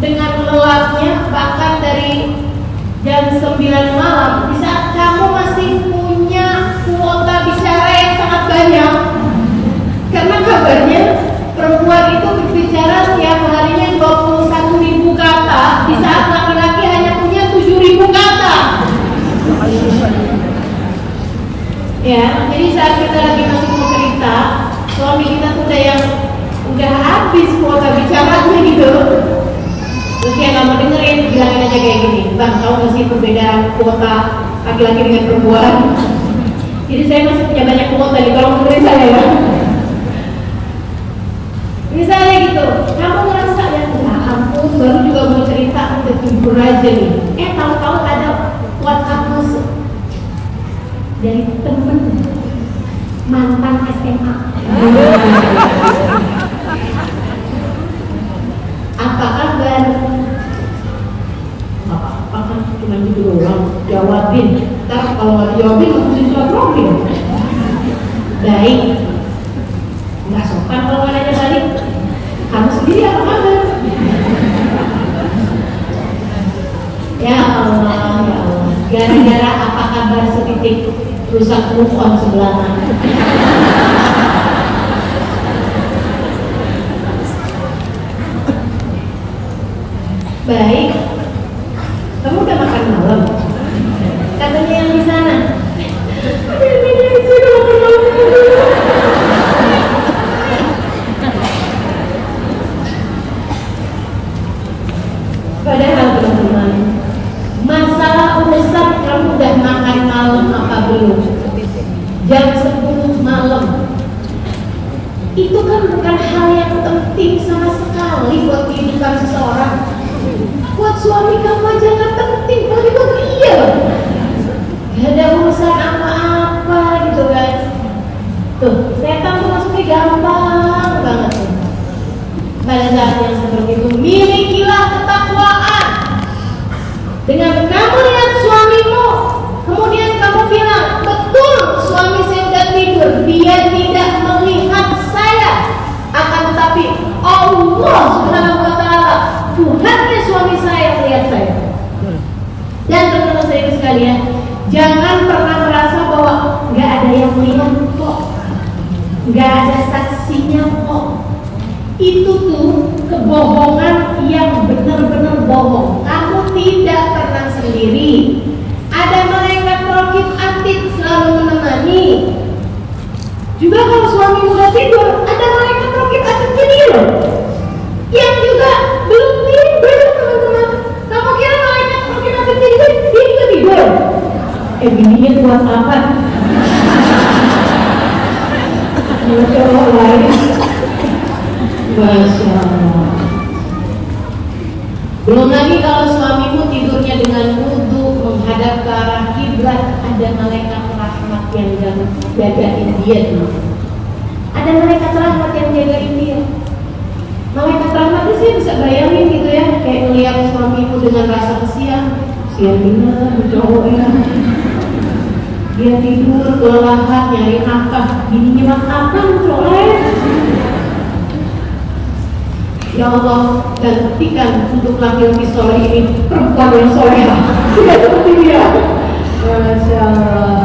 dengan lelapnya bahkan dari jam 9 malam di saat kamu masih punya kuota bicara yang sangat banyak karena kabarnya perempuan itu berbicara tiap harinya 21 ribu kata. Di saat laki-laki hanya punya 7 ribu kata. Ya jadi saat kita lagi mau cerita suami kita tuh udah yang udah habis kuota bicaranya gitu. Terus dia nggak mau dengerin bilangin aja kayak gini bang tahu nggak sih perbedaan kuota laki-laki dengan perempuan. Jadi saya masih punya banyak kuota nih tolong dengerin saya ya misalnya gitu kamu ngerasa ya ya ampun baru juga mau cerita udah tidur aja nih. Eh tahu-tahu ada WhatsApp masuk. Dari temen mantan SMA apa kabar? Apa kan cuma gitu doang jawabin. Ntar kalau nggak dijawabin langsung surat profil baik. Nggak sopan kalau nggak nanya balik kamu sendiri apa kabar? Ya Allah ya Allah. Gara-gara apa kabar setitik rusak move on sebelah mana? Baik kamu udah makan malam katanya yang di sana ada yang di sini makan malam Padahal teman-teman, masalah urusan kamu udah makan belum? Jam 10 malam. Itu kan bukan hal yang penting sama sekali buat kehidupan seseorang. Buat suami kamu aja nggak penting, tapi buat dia. Gak ada urusan apa-apa gitu kan. Tuh, setan tuh masuknya gampang banget pada saat yang seperti itu milikilah ketakwaan dengan kamu lihat suamimu kemudian kamu bilang betul suami saya sudah tidur dia tidak melihat saya tetapi Allah subhanahu wa ta'ala Tuhannya suami saya melihat saya dan teman-teman saya sekalian jangan pernah merasa bahwa nggak ada yang melihat kok nggak ada saksinya kok itu tuh kebohongan yang benar-benar bohong. Kamu tidak pernah sendiri. Ada malaikat rokib atid selalu menemani. Juga kalau suami udah tidur, dia tuh. Ada malaikat rahmat yang jagain dia. Saya bisa bayangin gitu ya, kayak ngeliat suamimu dengan rasa kesian, kesian bener, cowok ya. dia tidur kelelahan nyari nafkah bininya makan colek Ya Allah, gantikan untuk laki-laki soleh ini perempuan yang soleh. Tidak (laughs) seperti dia. Masya Allah.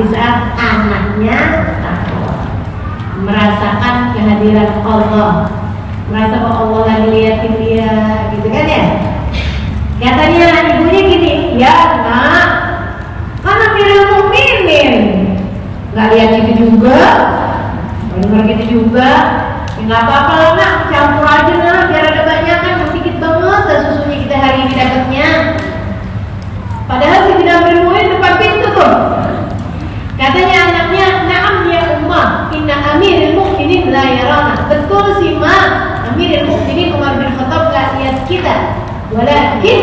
Di saat anaknya Merasakan kehadiran Allah. Merasa bahwa Allah lagi liatin dia Gitu kan ya? Katanya ibunya gini Ya nak karena Amirul Mukminin nggak lihat itu juga. Dengar gitu juga. Ya nggak apa-apa lah nak campur aja lah biar ada banyak kan sedikit banget dan susunya kita hari ini dapatnya. Padahal si tidak Mukminin depan pintu tuh katanya anaknya naam ya ummah inna amirul mukminin la yarana betul sih ma amirul mukminin Umar bin Khattab gak lihat kita. Walakin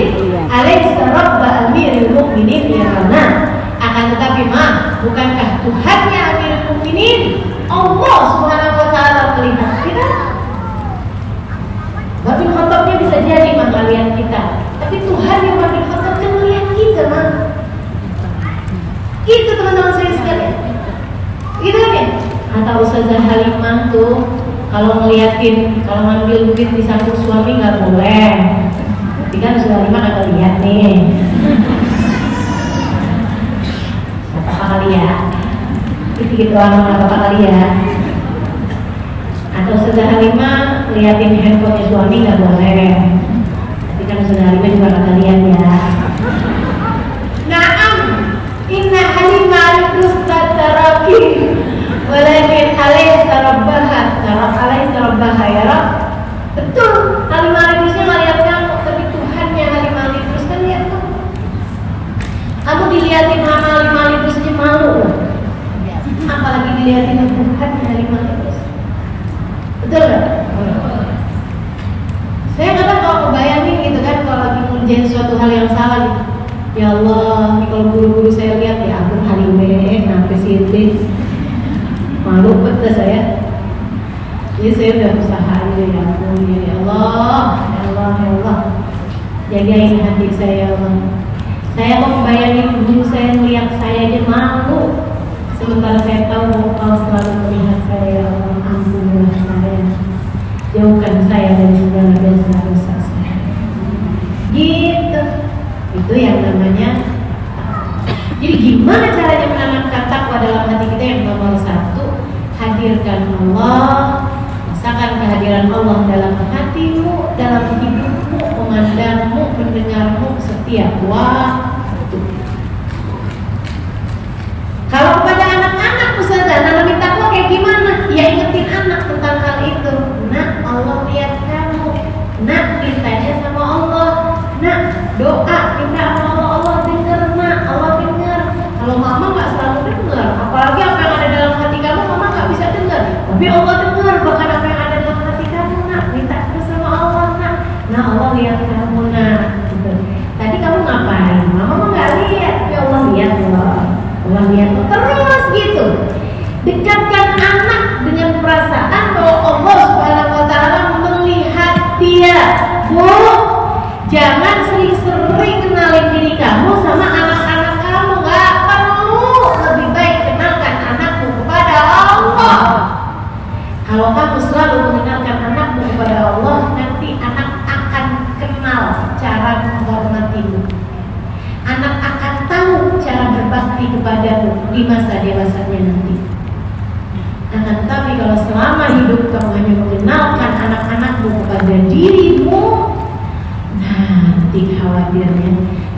alaysa rabba amirul mukminin yarana akan tetapi ma bukankah Tuhannya amirul mukminin? Allah subhanahu wa ta'ala melihat kita. Nabi Khattabnya bisa jadi mah lihat kita. Tapi Tuhan yang Nabi Khattab kan melihat kita mah itu teman-teman saya sekalian. Itu kan ya kata Ustazah Halimah tuh kalau ngeliatin kalau ngambil duit di samping suami nggak boleh. Tapi kan sudah lima kagak lihat nih. Apa kali ya. Itu gitu doang gak apa kali ya. Atau sudah lima liatin handphonenya suami nggak boleh. Tapi kan sudah lima juga kagak lihat ya walakin alaih sarabbaha sarab alaih sarabbaha ya Rab. Betul Halimah Idrisnya ngeliat kamu tapi Tuhan yang Halimah Idris kan lihat tuh aku diliatin sama Halimah Idrisnya malu. Apalagi diliatin sama yang Halimah Idris betul gak? saya kadang kalau kebayangin gitu kan kalau lagi ngerjain suatu hal yang salah nih ya Allah kalau guru-guru saya lihat ya aku hari ini sih sini malu betul saya. Jadi saya udah usaha aja ya ampun ya Allah, ya Allah, ya Allah. Jagain hati saya ya Allah. Saya mau membayangin guru saya melihat saya aja malu. Sementara saya tahu kau selalu melihat saya ya Allah. Ampunilah saya. Jauhkan saya dari segala dosa-dosa saya. Gitu. Itu yang namanya jadi gimana caranya menanamkan takwa dalam hati kita yang nomor satu hadirkan Allah rasakan kehadiran Allah dalam hatimu dalam hidupmu memandangmu mendengarmu setiap waktu. Kalau kepada anak-anak Ustazah nanamin takwa kayak gimana? Ya ingetin anak tentang hal itu. Nak Allah lihat kamu. Nak mintanya sama Allah. Nak doa minta sama Allah Allah dengar nak Allah dengar kalau mama nggak selalu dengar apalagi apa yang ada dalam hati kamu mama nggak bisa dengar tapi Allah dengar bahkan apa yang ada dalam hati kamu nak minta terus sama Allah nak nah Allah lihat kamu nak gitu. tadi kamu ngapain mama mah nggak lihat tapi Allah lihat Allah Allah lihat terus gitu dekatkan anak dengan perasaan bahwa Allah subhanahu wa taala melihat dia bu jangan sering-sering kenalin diri kamu sama anak-anak kamu nggak perlu lebih baik kenalkan anakmu kepada Allah kalau kamu selalu mengenalkan anakmu kepada Allah nanti anak akan kenal cara menghormatimu anak akan tahu cara berbakti kepadamu di masa dewasanya nanti. Akan tetapi kalau selama hidup kamu hanya mengenalkan anak-anakmu kepada dirimu nanti khawatirnya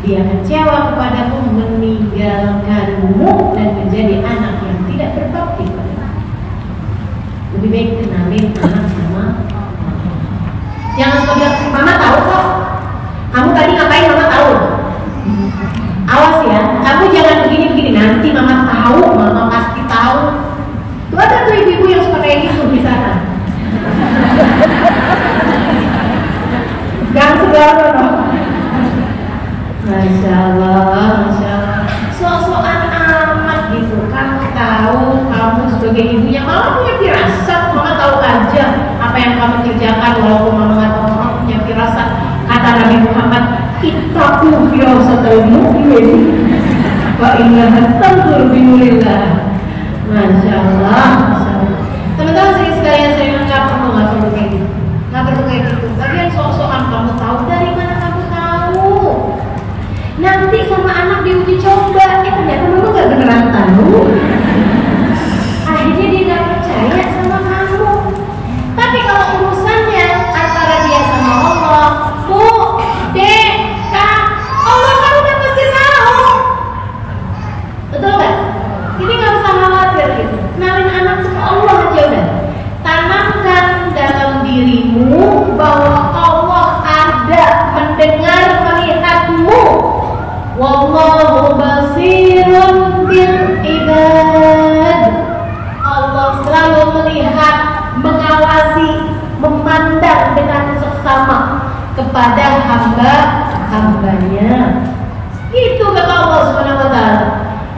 dia kecewa kepadamu meninggalkanmu dan menjadi anak yang tidak berbakti padamu lebih baik kenalin anak sama jangan suka bilang mama tahu kok kamu tadi ngapain mama tahu awas ya kamu jangan begini-begini nanti mama tahu mama pasti tahu tuh ada tuh ibu-ibu yang suka kayak gitu di sana Gang segala dong. Masya Allah, Masya Allah. So-soan amat gitu. Kamu tahu, sebagai ibunya malah punya firasat. Mama tahu aja apa yang kamu kerjakan walaupun mama nggak tahu mama punya firasat. Kata Nabi Muhammad, kita firasat al-mu'min. Wa inna tanzur binulillah. Masya Allah. Teman-teman saya sekalian saya nggak perlu nggak perlu kayak gitu, nggak perlu kayak gitu. Tapi yang sok-sokan kamu tahu dari mana kamu tahu? Nanti sama anak diuji coba, eh ternyata mama nggak beneran tahu. Akhirnya dia nggak percaya sama kamu. Tapi kalau urusannya antara dia sama Allah, bu, dek, kak, Allah kan udah pasti tahu. Betul nggak? Jadi nggak usah khawatir gitu. Kenalin anak sama Allah aja udah. Tanamkan dalam dirimu bahwa Allah ada mendengar melihatmu. Wallahu kepada hamba-hambanya. Itu kata Allah Subhanahu wa taala.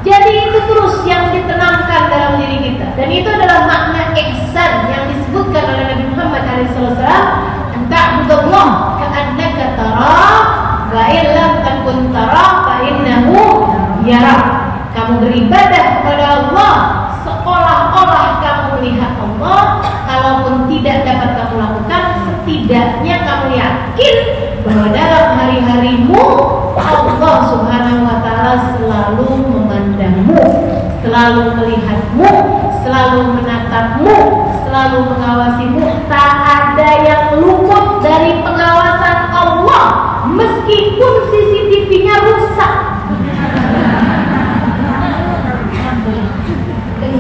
Jadi itu terus yang ditanamkan dalam diri kita dan itu adalah makna ihsan yang disebutkan oleh Nabi Muhammad SAW. Anta'budallah ka'annaka tara wa in lam takun tara fa innahu yara. Kamu beribadah kepada Allah seolah-olah kamu melihat Allah, kalaupun tidak dapat kamu lakukan, setidaknya kamu yakin bahwa dalam hari-harimu Allah Subhanahu wa taala selalu memandangmu, selalu melihatmu, selalu menatapmu, selalu mengawasimu. Tak ada yang luput dari pengawasan Allah meskipun CCTV-nya rusak.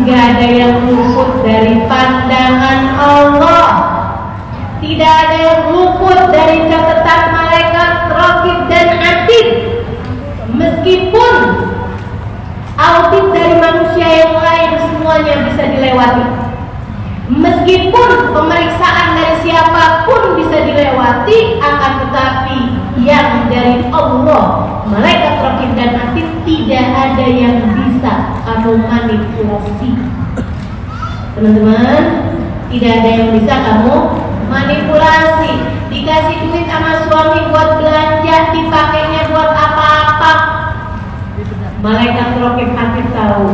Enggak ada yang luput dari pandangan Allah tidak ada yang luput dari catatan malaikat rokib dan atid meskipun audit dari manusia yang lain semuanya bisa dilewati. Meskipun pemeriksaan dari siapa pun bisa dilewati akan tetapi yang dari Allah mereka rokib dan atid tidak ada yang bisa kamu manipulasi. Teman-teman tidak ada yang bisa kamu manipulasi. Dikasih duit sama suami buat belanja, dipakainya buat apa-apa. Malaikat rokib hati tahu.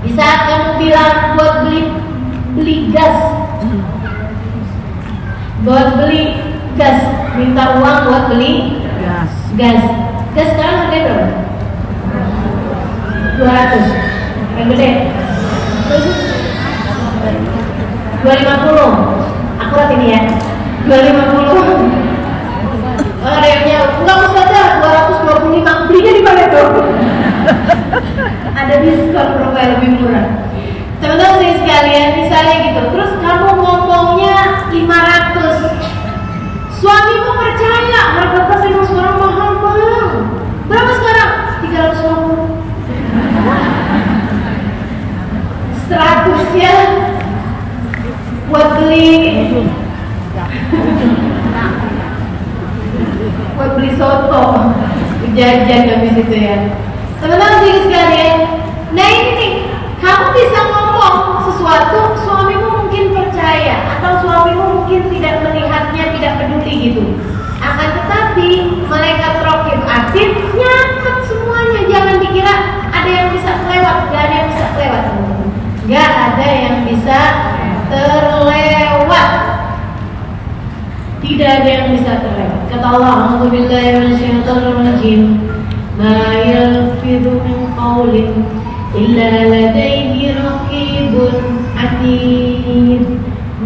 Di saat kamu bilang buat beli beli gas, buat beli gas, minta uang buat beli Gas. gas. Gas sekarang harga berapa? 200 Yang gede 250 Akurat ini ya. 250 Oh, remnya enggak usah dah 225 belinya di mana tuh? Ada diskon profil lebih murah. Teman-teman saya sekalian, misalnya gitu, terus kamu ngomongnya 500 Suamimu percaya. Harga tas emang sekarang mahal bang Berapa sekarang? 350 100 ya Buat beli. Buat beli soto. Jajan habis itu ya. Teman-teman jadi sekalian Nah ini Kamu bisa ngomong sesuatu Suamimu mungkin percaya Atau suamimu mungkin tidak melihatnya Tidak peduli gitu. Akan tetapi Malaikat rokib atid Nyatet semuanya. Jangan dikira ada yang bisa kelewat Gak ada yang bisa kelewat. Gak ada yang bisa terlewat tidak ada yang bisa terlewat. Kata Allah, "A'udzubillahi minasyaitonirrajim. Ma yalfidhu min qawlin illa ladayhi raqibun atid."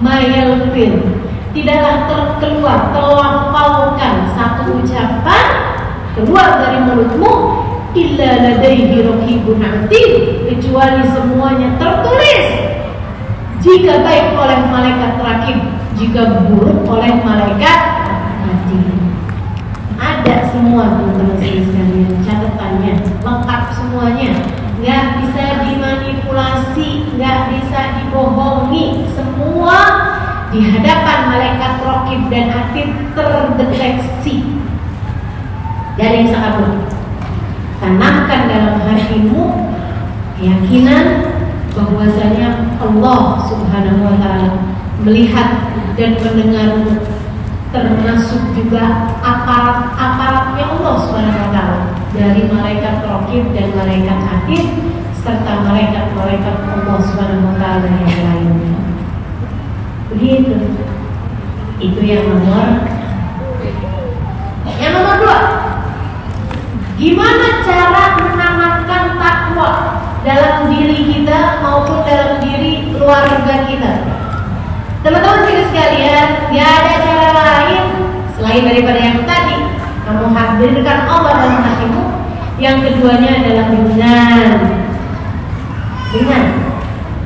Ma yalfidh. Tidaklah terkeluar, terlafalkan satu ucapan keluar dari mulutmu illa ladaihi raqibun atid kecuali semuanya tertulis jika baik oleh malaikat rakib jika buruk oleh malaikat mati ada semua teman-teman sekalian catatannya lengkap semuanya. Nggak bisa dimanipulasi nggak bisa dibohongi. Semua di hadapan malaikat rokib dan atid terdeteksi. Bisa kabur Tanamkan dalam hatimu Keyakinan bahwasanya Allah subhanahu wa ta'ala Melihat dan mendengarmu Termasuk juga aparat-aparatnya Allah subhanahu wa ta'ala Dari malaikat rokib dan malaikat atid Serta malaikat-malaikat Allah subhanahu wa ta'ala yang lainnya. Begitu. Itu yang nomor Yang nomor dua. Gimana cara menanamkan takwa dalam diri kita maupun dalam diri keluarga kita? Teman-teman sekalian, gak ada cara lain selain daripada yang tadi. Kamu hadirkan Allah dalam hatimu. Yang keduanya adalah dengan dengan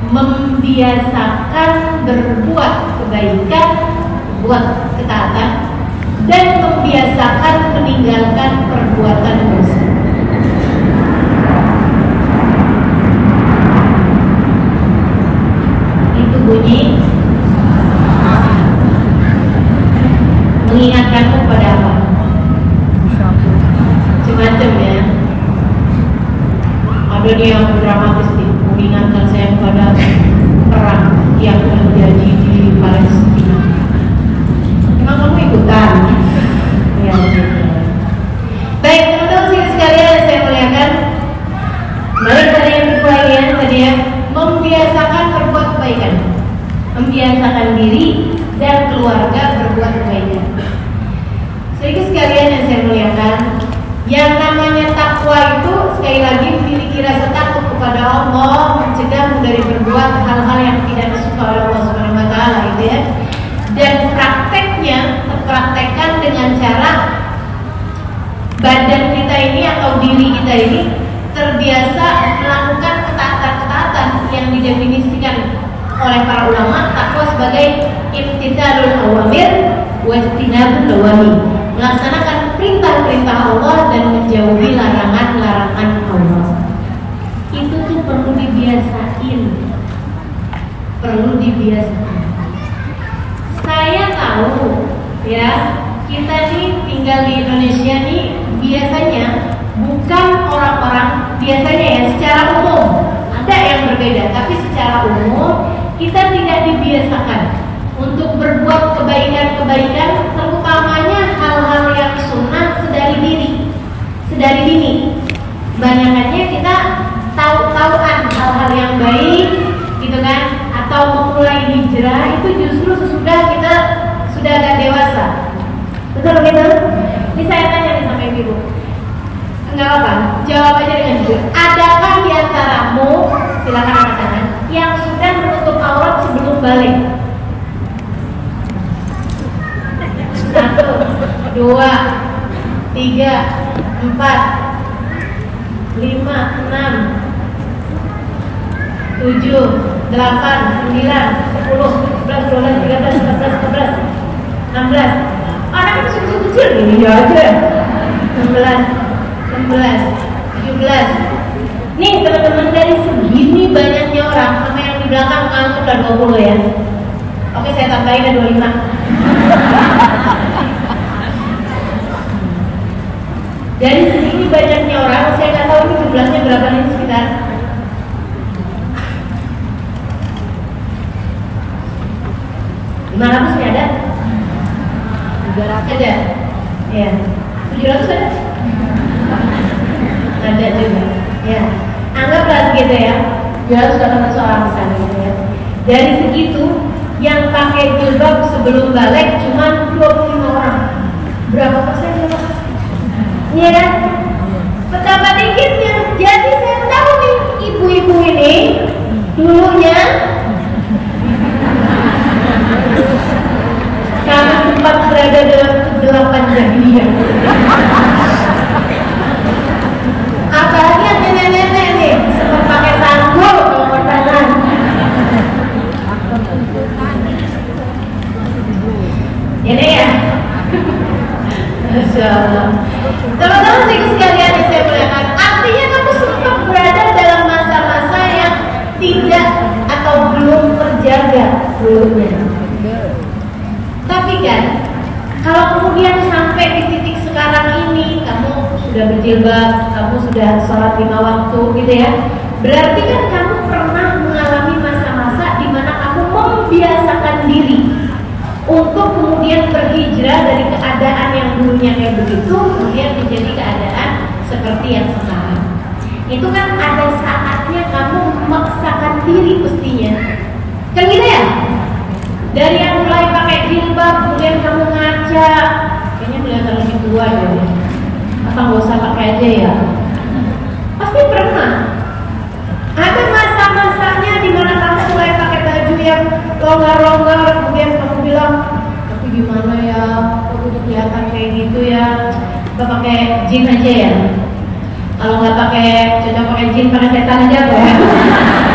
membiasakan berbuat kebaikan, buat ketaatan, dan membiasakan meninggalkan perbuatan dosa. Itu bunyi mengingatkanmu pada apa? Macam-macam ya. Ada dia yang dramatis mengingatkan saya pada perang yang terjadi di Palestina. Emang kamu ikutan? Ya, begitu. Baik, teman-teman sekalian sekalian saya muliakan. Balik dari yang kedua ya, tadi ya, membiasakan berbuat kebaikan, membiasakan diri dan keluarga berbuat kebaikan. Sedikit sekalian yang saya muliakan, yang namanya takwa itu sekali lagi memiliki rasa takut kepada Allah, mencegahmu dari berbuat hal-hal yang tidak disuka oleh Allah Subhanahu wa taala gitu ya. Dan prakteknya terpraktekkan dengan cara badan kita ini atau diri kita ini terbiasa melakukan ketaatan-ketaatan yang didefinisikan oleh para ulama takwa sebagai imtithalul awamir wa ijtinabul nawahi melaksanakan perintah-perintah Allah dan menjauhi larangan-larangan Allah. Itu tuh perlu dibiasain. Perlu dibiasakan saya tahu ya kita nih tinggal di Indonesia nih biasanya bukan orang-orang biasanya ya secara umum. Ada yang berbeda, tapi secara umum kita tidak dibiasakan untuk berbuat kebaikan-kebaikan terutamanya hal-hal yang sunnah sedari diri, sedari dini. Banyakannya kita tahu-tahuan hal-hal yang baik, gitu kan? Atau memulai hijrah itu justru sesudah kita sudah agak dewasa. Betul begitu? Ini saya tanya nih sama ibu. Enggak apa, jawab aja dengan jujur. Adakah di antaramu, silakan angkat tangan, yang sudah balik? Satu, dua, tiga, empat, lima, enam, tujuh, delapan, sembilan, sepuluh, sebelas, dua belas, tiga belas, empat belas, lima belas, enam belas. Anak itu kecil kecil gini aja. Enam belas, enam belas, tujuh belas. Nih teman-teman dari segini banyaknya orang belakang kamu udah 20 ya. Oke saya tambahin ada 25. Dari segini banyaknya orang, saya nggak tahu ini jumlahnya berapa nih sekitar lima ratus ada? Tiga ratus ada? Ya. Tujuh ratus ada? (laughs) Ada juga. Ya. Anggaplah segitu ya. Ratus delapan orang misalnya ya. Dari segitu yang pakai jilbab sebelum balik cuma 25 orang. Berapa persen ya Pak? Iya kan? Betapa dikitnya. Jadi saya tahu nih ibu-ibu ini dulunya karena sempat berada dalam kegelapan jahiliyah. Apalagi yang nenek-nenek nih sempat pakai sanggul kalau bertangan. Ini ya. Masya Allah. Teman-teman sih sekalian yang saya muliakan, artinya kamu sempat berada dalam masa-masa yang tidak atau belum terjaga dulunya. Tapi kan, kalau kemudian sampai di titik sekarang ini, kamu sudah berjilbab, kamu sudah sholat lima waktu gitu ya, berarti kan kamu pernah mengalami masa-masa di mana kamu membiasakan diri untuk kemudian berhijrah dari keadaan yang dulunya kayak begitu, kemudian menjadi keadaan seperti yang sekarang. Itu kan ada saatnya kamu memaksakan diri pastinya. Kan gitu ya? Dari yang mulai pakai jilbab, kemudian kamu ngaca, kayaknya kelihatan lebih tua ya. Apa nggak usah pakai aja ya? Pasti pernah. Ada masa-masanya di mana kamu mulai pakai baju yang longgar-longgar, kemudian bilang, tapi gimana ya? Udah kelihatan kayak gitu ya? Kita pakai jeans aja ya. Kalau nggak pakai, cocok pakai jeans, pakai setan aja apa ya? (laughs)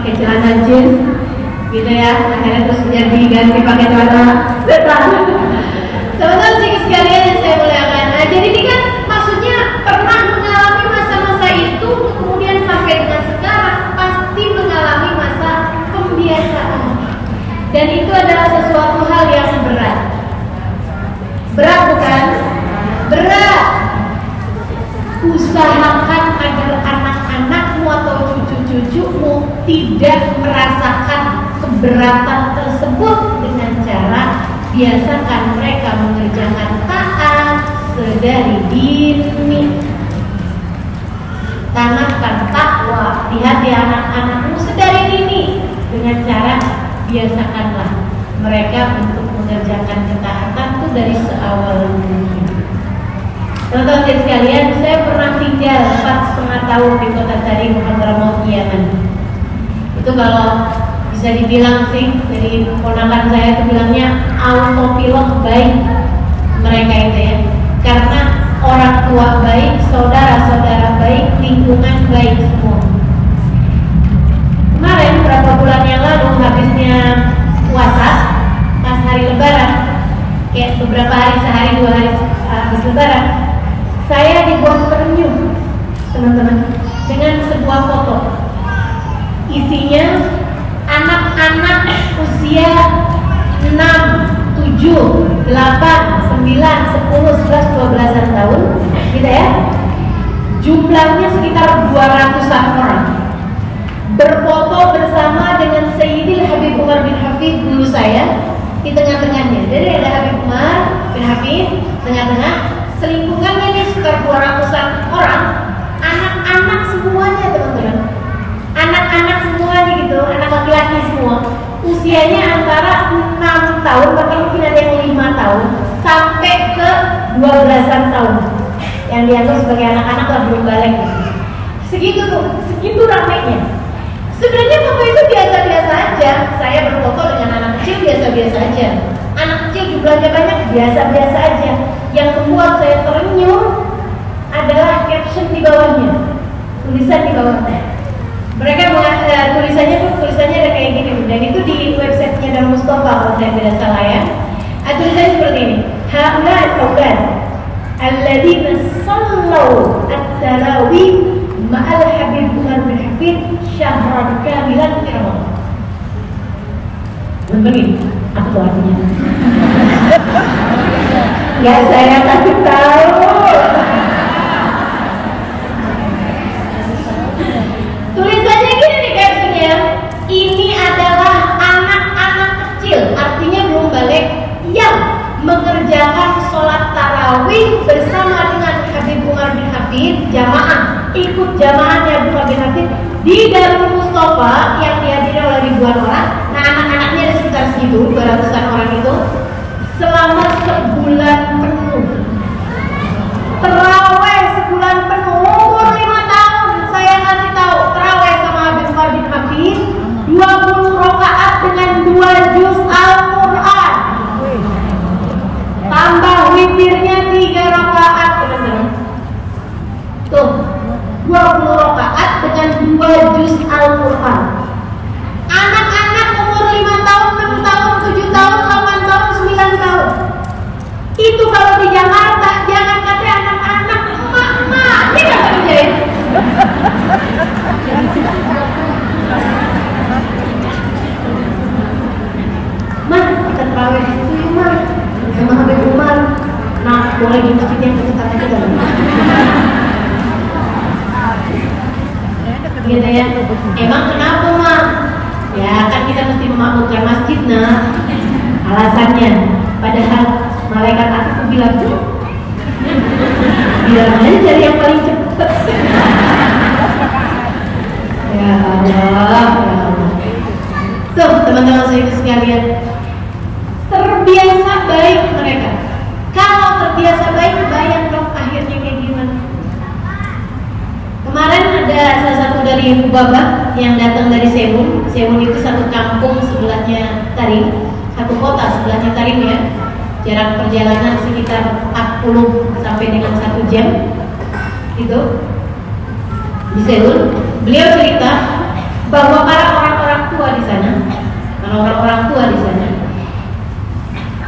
pakai celana jeans gitu ya akhirnya terus jadi ganti pakai celana setan (laughs) teman-teman sih sekalian yang saya muliakan nah, jadi ini kan maksudnya pernah mengalami masa-masa itu kemudian sampai dengan sekarang pasti mengalami masa pembiasaan dan itu adalah sesuatu hal yang berat berat bukan? Berat. Usahakan agar anak-anakmu atau cucu-cucumu tidak merasakan keberatan tersebut dengan cara biasakan mereka mengerjakan taat sedari dini. Tanamkan takwa di hati anak-anakmu sedari dini dengan cara biasakanlah mereka untuk mengerjakan ketaatan itu dari seawal mungkin Teman-teman sekalian, saya pernah tinggal empat setengah tahun di kota Sari, Hadramaut, Yaman. Itu kalau bisa dibilang sih dari ponakan saya itu bilangnya autopilot baik mereka itu ya. Karena orang tua baik, saudara-saudara baik, lingkungan baik semua. Kemarin beberapa bulan yang habisnya puasa pas hari Lebaran, kayak beberapa hari sehari dua hari habis Lebaran, saya dibuat terenyuh teman-teman dengan sebuah foto. Isinya anak-anak usia 6, 7, 8, 9, 10, 11, 12 tahun gitu ya. Jumlahnya sekitar 200-an orang. Berfoto bersama dengan Umar bin Hafid guru saya di tengah-tengahnya. Jadi ada Habib Umar bin Hafid tengah-tengah. Selingkuhannya ini sekitar 200-an orang. Anak-anak semuanya teman-teman. Anak-anak semuanya gitu anak laki-laki semua. Usianya antara 6 tahun bahkan mungkin ada yang 5 tahun sampai ke 12-an tahun. Yang dianggap sebagai anak-anak lah belum balik. Segitu tuh segitu ramainya sebenarnya foto itu biasa-biasa aja. Saya berfoto dengan anak kecil biasa-biasa aja. Anak kecil jumlahnya banyak biasa-biasa aja. Yang membuat saya terenyuh adalah caption di bawahnya. Tulisan di bawahnya mereka uh, tulisannya tuh tulisannya ada kayak gini. Dan itu di websitenya Dan Mustafa kalau saya tidak salah ya. Uh, tulisannya seperti ini. Haula al-Qawlan Alladzina sallau at-tarawih ma'al Habib Umar bin Habib syahran kamilan Begini, apa tuh artinya? (laughs) ya saya kasih tahu. Tulisannya gini nih captionnya, ini adalah anak-anak kecil, artinya belum balik, yang mengerjakan sholat tarawih bersama dengan Habib Umar bin Habib jamaah, ikut jamaahnya Umar bin Habib di Darul Mustafa yang dihadiri oleh ribuan orang. Nah anak-anaknya ada sekitar segitu, 200an orang itu selama sebulan penuh. Terawih sebulan penuh, umur lima tahun saya kasih tahu terawih sama Habib Umar bin Habib 20 rakaat dengan 2 juz Al-Quran tambah witirnya 3 rakaat teman-teman tuh 20 rakaat dengan 2 juz Al-Quran anak-anak umur 5 tahun, 6 tahun, 7 tahun, 8 tahun, 9 tahun itu kalau di Jakarta jangan kata anak-anak emak-emak ini nggak kerjain Mah, kita terawih itu ya mah sama Habib Umar. Nah, boleh di masjid yang dekat aja kan? Gitu ya. Emang kenapa mah? Ya kan kita mesti memakmurkan masjid nah. Alasannya, padahal malaikat aku bilang tuh bilang aja cari yang paling cepet. ya Allah, ya Allah. Tuh teman-teman saya sekalian Terbiasa baik mereka. Kalau terbiasa baik bayang dong akhirnya kayak gimana. Kemarin ada salah satu dari Baba yang datang dari Semun Semun itu satu kampung sebelahnya Tarim Satu kota sebelahnya Tarim ya. Jarak perjalanan sekitar 40 sampai dengan satu jam. Itu di Seoul, beliau cerita bahwa para orang-orang tua di sana, para orang-orang tua di sana,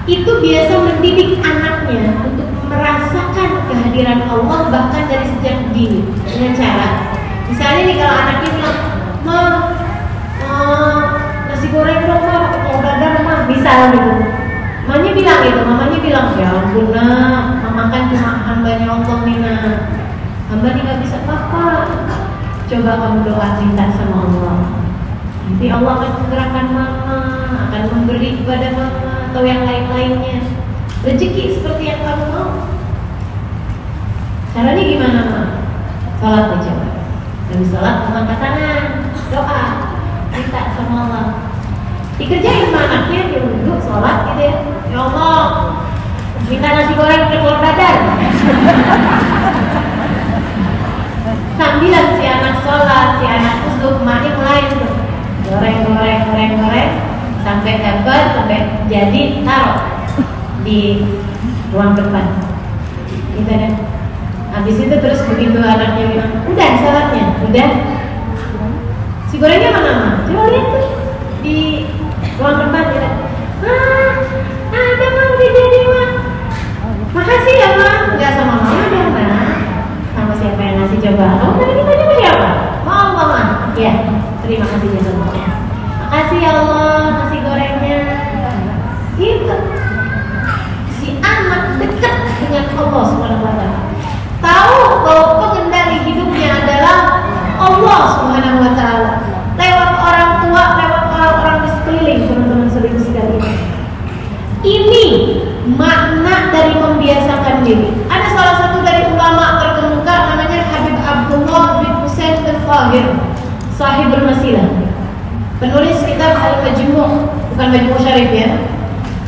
itu biasa mendidik anaknya untuk merasakan kehadiran Allah bahkan dari sejak dini. Dengan cara, misalnya nih kalau anaknya bilang, ma, nasi goreng dong ma, mau dadar ma, misalnya gitu. Mamanya bilang gitu, mamanya bilang, ya ampun nak, mama kan cuma hambanya Allah nih nak hamba nih nggak bisa apa-apa. Coba kamu doa minta sama Allah. Nanti Allah akan menggerakkan mama akan memberi kepada mama atau yang lain-lainnya. Rezeki seperti yang kamu mau. Caranya gimana ma? sholat aja coba habis sholat mengangkat tangan doa minta sama Allah. Dikerjain sama anaknya dia duduk sholat gitu ya. Ya Allah minta nasi goreng ke telur dadar. (laughs) Sambilan si anak sholat, si anak duduk, maknya mulai goreng, goreng, goreng, goreng sampai dapat, sampai jadi taruh di ruang depan. Gitu kan? Habis itu terus begitu anaknya bilang, udah sholatnya, udah. Si gorengnya mana mah? Coba lihat tuh di ruang depan ya. Ah, ada mah udah jadi mah. Makasih ya mah, nggak sama mama dong nah sama siapa yang ngasih coba kamu tadi kita siapa mau mama ya terima kasih ya sama makasih ya Allah nasi gorengnya gitu si anak dekat dengan Allah subhanahu wa tahu bahwa pengendali Allah Subhanahu wa taala. Lewat orang tua, lewat orang-orang di sekeliling, teman-teman saudara sekalian. Ini makna dari membiasakan diri. Ada salah satu dari ulama terkemuka namanya Habib Abdullah bin Husain Al-Fahir, sahib bermasilah. Penulis kitab Al-Majmu' bukan Majmu' Syarif ya.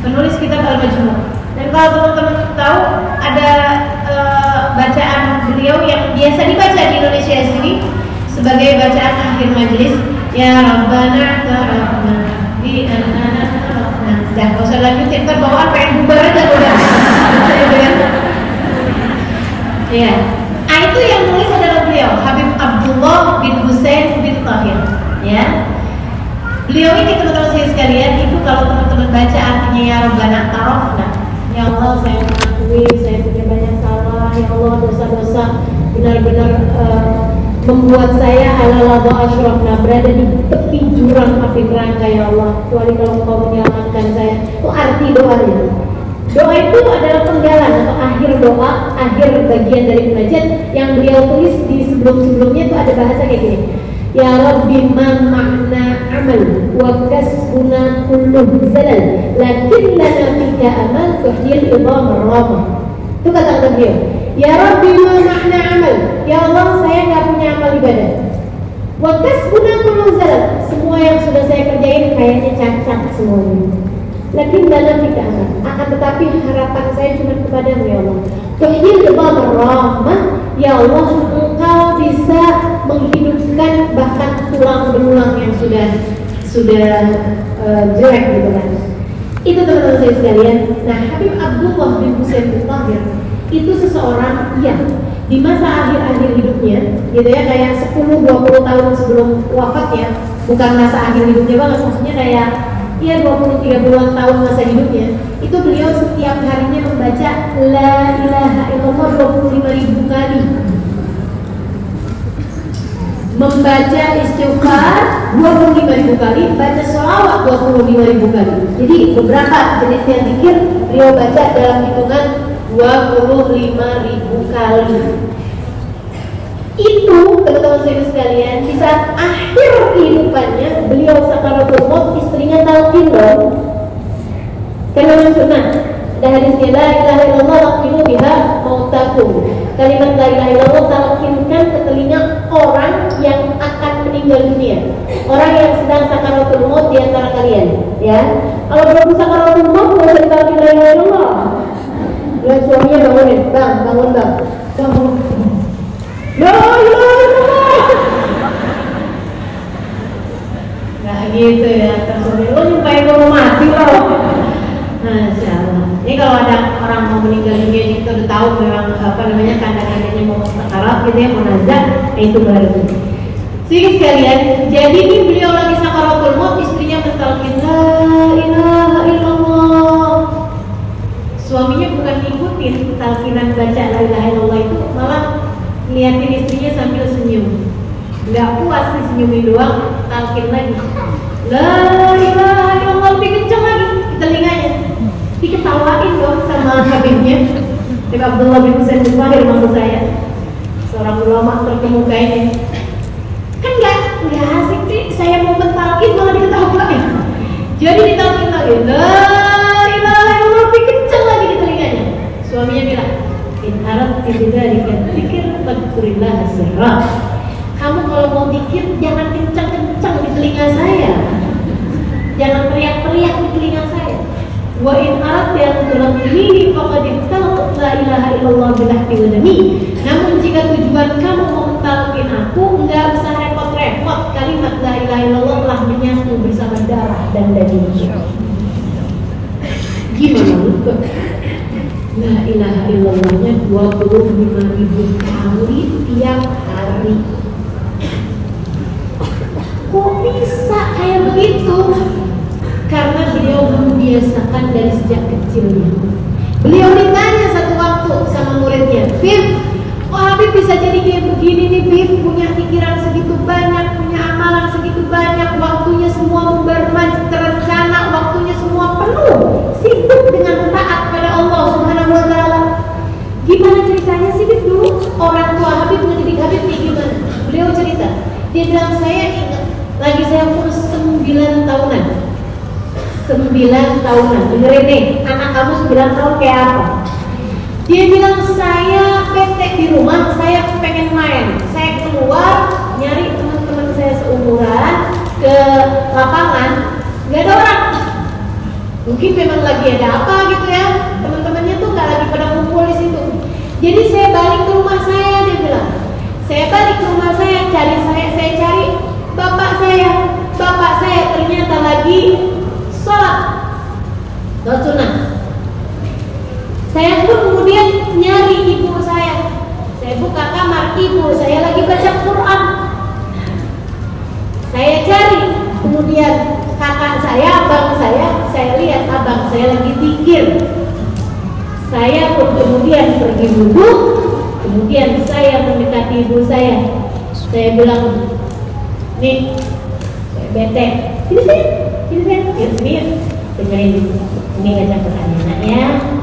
Penulis kitab Al-Majmu'. Dan kalau teman-teman tahu ada uh, bacaan beliau yang biasa dibaca di Indonesia sini sebagai bacaan akhir majelis ya Rabbana tarafna di anak-anak Dah, gak usah lanjutin, ntar bawaan pengen bubar aja udah. Ya, ah, itu yang nulis adalah beliau, Habib Abdullah bin Hussein bin Tahir. Ya, beliau ini teman-teman saya sekalian, itu kalau teman-teman baca artinya ya Rabbana Tarofna. Ya Allah, saya mengakui saya punya banyak salah. Ya Allah, dosa-dosa benar-benar uh, membuat saya ala laba asyrafna berada di tepi jurang api neraka ya Allah kecuali kalau engkau menyelamatkan saya itu arti doanya doa itu adalah penggalan atau akhir doa akhir bagian dari munajat yang beliau tulis di sebelum-sebelumnya itu ada bahasa kayak gini Ya Rabbi ma makna amal? Wa kasbuna kulluh zalal lakin lana fika amal tuhyil idham rama itu kata beliau Ya Rabbi ma makna amal? Ya Allah saya nggak punya amal ibadah. Wakas guna zalat Semua yang sudah saya kerjain kayaknya cacat semuanya. Lakin dalam tidak amal. Akan tetapi harapan saya cuma kepadamu ya Allah. Tuhyil rahmah Ya Allah bisa menghidupkan bahkan tulang berulang yang sudah sudah uh, jelek gitu kan? Itu teman-teman saya sekalian. Nah Habib Abdullah bin Husain bin Tahir itu seseorang yang di masa akhir-akhir hidupnya gitu ya kayak 10-20 tahun sebelum wafat ya bukan masa akhir hidupnya banget maksudnya kayak ya 20-30 tahun masa hidupnya itu beliau setiap harinya membaca La ilaha illallah 25 ribu kali membaca istighfar 25 ribu kali baca sholawat 25 ribu kali. Jadi beberapa jenisnya zikir beliau baca dalam hitungan 25 ribu kali. Itu teman-teman saya sekalian di saat akhir kehidupannya beliau sakaratul maut istrinya talqin dong karena sunnah ada hadisnya la ilaha illallah laqinu biha mautakum kalimat la ilaha illallah talqinkan ke telinga orang yang akan meninggal dunia orang yang sedang sakaratul maut di antara kalian ya kalau belum sakaratul maut nggak usah ditalqin la ilaha illallah dan suaminya bangunin, bang, bangun bang, bangun. La ilaha illallah. Nah gitu ya, tersuruh lo nyumpahin mau mati loh. Masya Allah. Ini kalau ada orang mau meninggal dunia kita udah tahu memang apa namanya tanda-tandanya mau sekarat gitu ya, nazar, itu baru. Sehingga sekalian, jadi ini beliau lagi sakaratul maut, istrinya mentalkin la ilaha illallah. Suaminya bukan ngikutin talkinan baca la ilaha illallah itu, malah liatin istrinya sambil senyum. Gak puas nih senyumin doang, talkin lagi. La ilaha illallah lebih kenceng lagi di telinganya. Diketawain dong sama habibnya. Habib Abdullah bin Husain bin Fahir maksud saya. Seorang ulama terkemuka ini. Kan gak, gak asik nih, saya mau mentalkin malah diketawain. Jadi ditalkin lagi. La ilaha illallah lebih kenceng lagi di telinganya. Suaminya bilang, In Arab tidak dikir Fadkurillah sirra Kamu kalau mau dikir Jangan kencang-kencang di telinga saya Jangan teriak-teriak di telinga saya Wa in Arab yang tulakini Faqad iftalq la ilaha illallah bilahti wa dami. Namun jika tujuan kamu mau mentalkin aku Enggak usah repot-repot. Kalimat la ilaha illallah telah menyatu bersama darah dan daging. Gimana lu? La ilaha illallahnya 25 ribu kali tiap hari. Kok bisa kayak begitu? Karena beliau membiasakan dari sejak kecilnya. Beliau ditanya waktu sama muridnya Bim, kok Habib bisa jadi kayak begini nih Bim Punya pikiran segitu banyak, punya amalan segitu banyak Waktunya semua bermaj terencana, waktunya semua penuh Sibuk dengan taat pada Allah subhanahu wa Gimana ceritanya sih Bib dulu? Orang tua Habib mendidik Habib kayak gimana? Beliau cerita bilang saya ingat lagi saya umur 9 tahunan. 9 tahunan. Dengerin nih, anak kamu 9 tahun kayak apa? Dia bilang saya petek di rumah, saya pengen main. Saya keluar nyari teman-teman saya seumuran ke lapangan, nggak ada orang. Mungkin memang lagi ada apa gitu ya, teman-temannya tuh nggak lagi pada kumpul di situ. Jadi saya balik ke rumah saya, dia bilang. Saya balik ke rumah saya, cari saya, saya cari bapak saya. Bapak saya ternyata lagi sholat. Sholat sunnah. Saya pun kemudian nyari ibu saya. Saya buka kamar ibu saya lagi baca Quran. Saya cari, kemudian kakak saya, abang saya, saya lihat abang saya lagi pikir. Saya pun kemudian pergi duduk, kemudian saya mendekati ibu saya. Saya bilang, nih, saya bete. Sini sini, sini sini, sini sini, dengerin ini baca Quran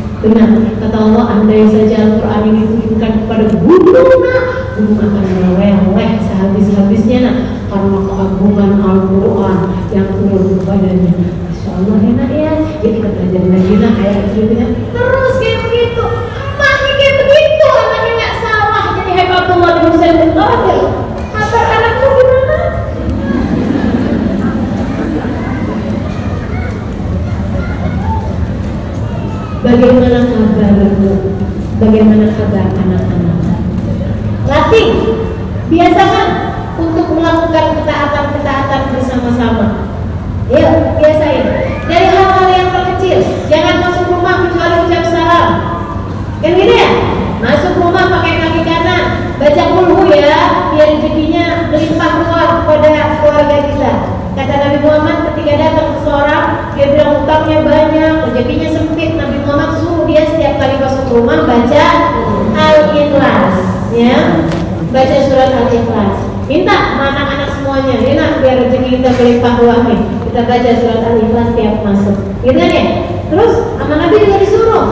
Benar, kata Allah, andai saja Al-Quran ini ditujukan kepada gunung, nak, gunung akan meleleh sehabis-habisnya, nak, karena keagungan Al-Quran yang turun kepadanya. Masya Allah enak ya, ya kita belajar lagi nak. Ayat itu terus kayak begitu, emaknya kayak begitu, anaknya nggak salah, jadi hebatullah bin Husain bin Qadir. Kabar anakku gimana? Bagaimana kabarmu? Bagaimana kabar anak-anak? Latih, biasakan untuk melakukan ketaatan-ketaatan bersama-sama. Ya, biasain. Dari hal-hal yang terkecil, jangan masuk rumah kecuali ucap salam. Kan gitu ya? Masuk rumah pakai kaki kanan, baca kulhu ya, biar rezekinya melimpah ruah kepada keluarga kita. Kata Nabi Muhammad ketika datang ke seorang, dia bilang utangnya banyak, rezekinya sempit. Nabi Muhammad suruh dia setiap kali masuk rumah baca Al-Ikhlas, ya. Baca surat Al-Ikhlas. Minta sama anak-anak semuanya, ya nak, biar rezeki kita melimpah ruah. Kita baca surat Al-Ikhlas tiap masuk. Gitu kan ya? Terus sama Nabi juga disuruh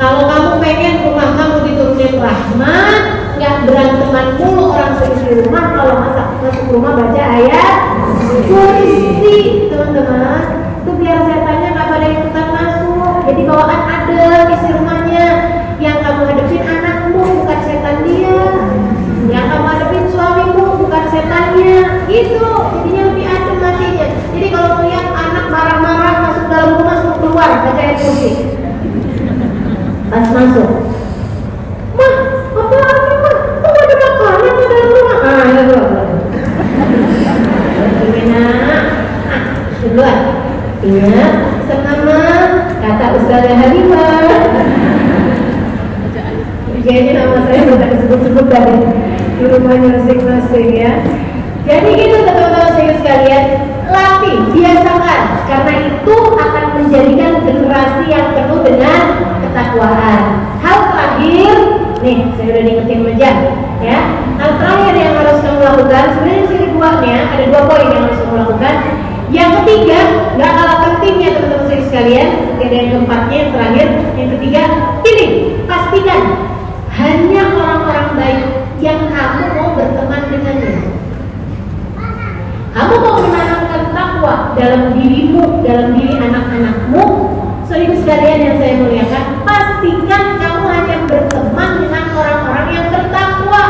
kalau kamu pengen rumah kamu diturunin rahmat, nggak beranteman mulu orang seisi rumah. Kalau masak masuk rumah baca ayat kursi, teman-teman. Itu biar setannya nggak pada ikutan masuk. Jadi bawaan ada isi rumahnya. Yang kamu hadapin anakmu bukan setan dia. Yang kamu hadapin suamimu bukan setannya. Gitu. Jadinya lebih adem hatinya. Jadi kalau melihat anak marah-marah masuk dalam rumah suruh keluar baca ayat kursi pas masuk mah kedua ingat sama kata Ustazah Halimah kayaknya nama saya sudah disebut-sebut dari di rumahnya masing-masing ya jadi gitu teman-teman saya sekalian latih biasakan karena itu akan menjadikan generasi yang penuh dengan ketakwaan. Hal terakhir, nih saya udah diingetin jam, ya. Hal terakhir yang harus kamu lakukan, sebenarnya sini dua nih ya, ada dua poin yang harus kamu lakukan. Yang ketiga, nggak kalah pentingnya teman-teman saya sekalian, ada yang keempatnya, yang terakhir, yang ketiga, pilih, pastikan hanya orang-orang baik yang kamu mau berteman dengannya. Kamu mau menanamkan takwa dalam dirimu, dalam diri anak-anakmu, Saudara sekalian yang saya muliakan, pastikan kamu hanya berteman dengan orang-orang yang bertakwa.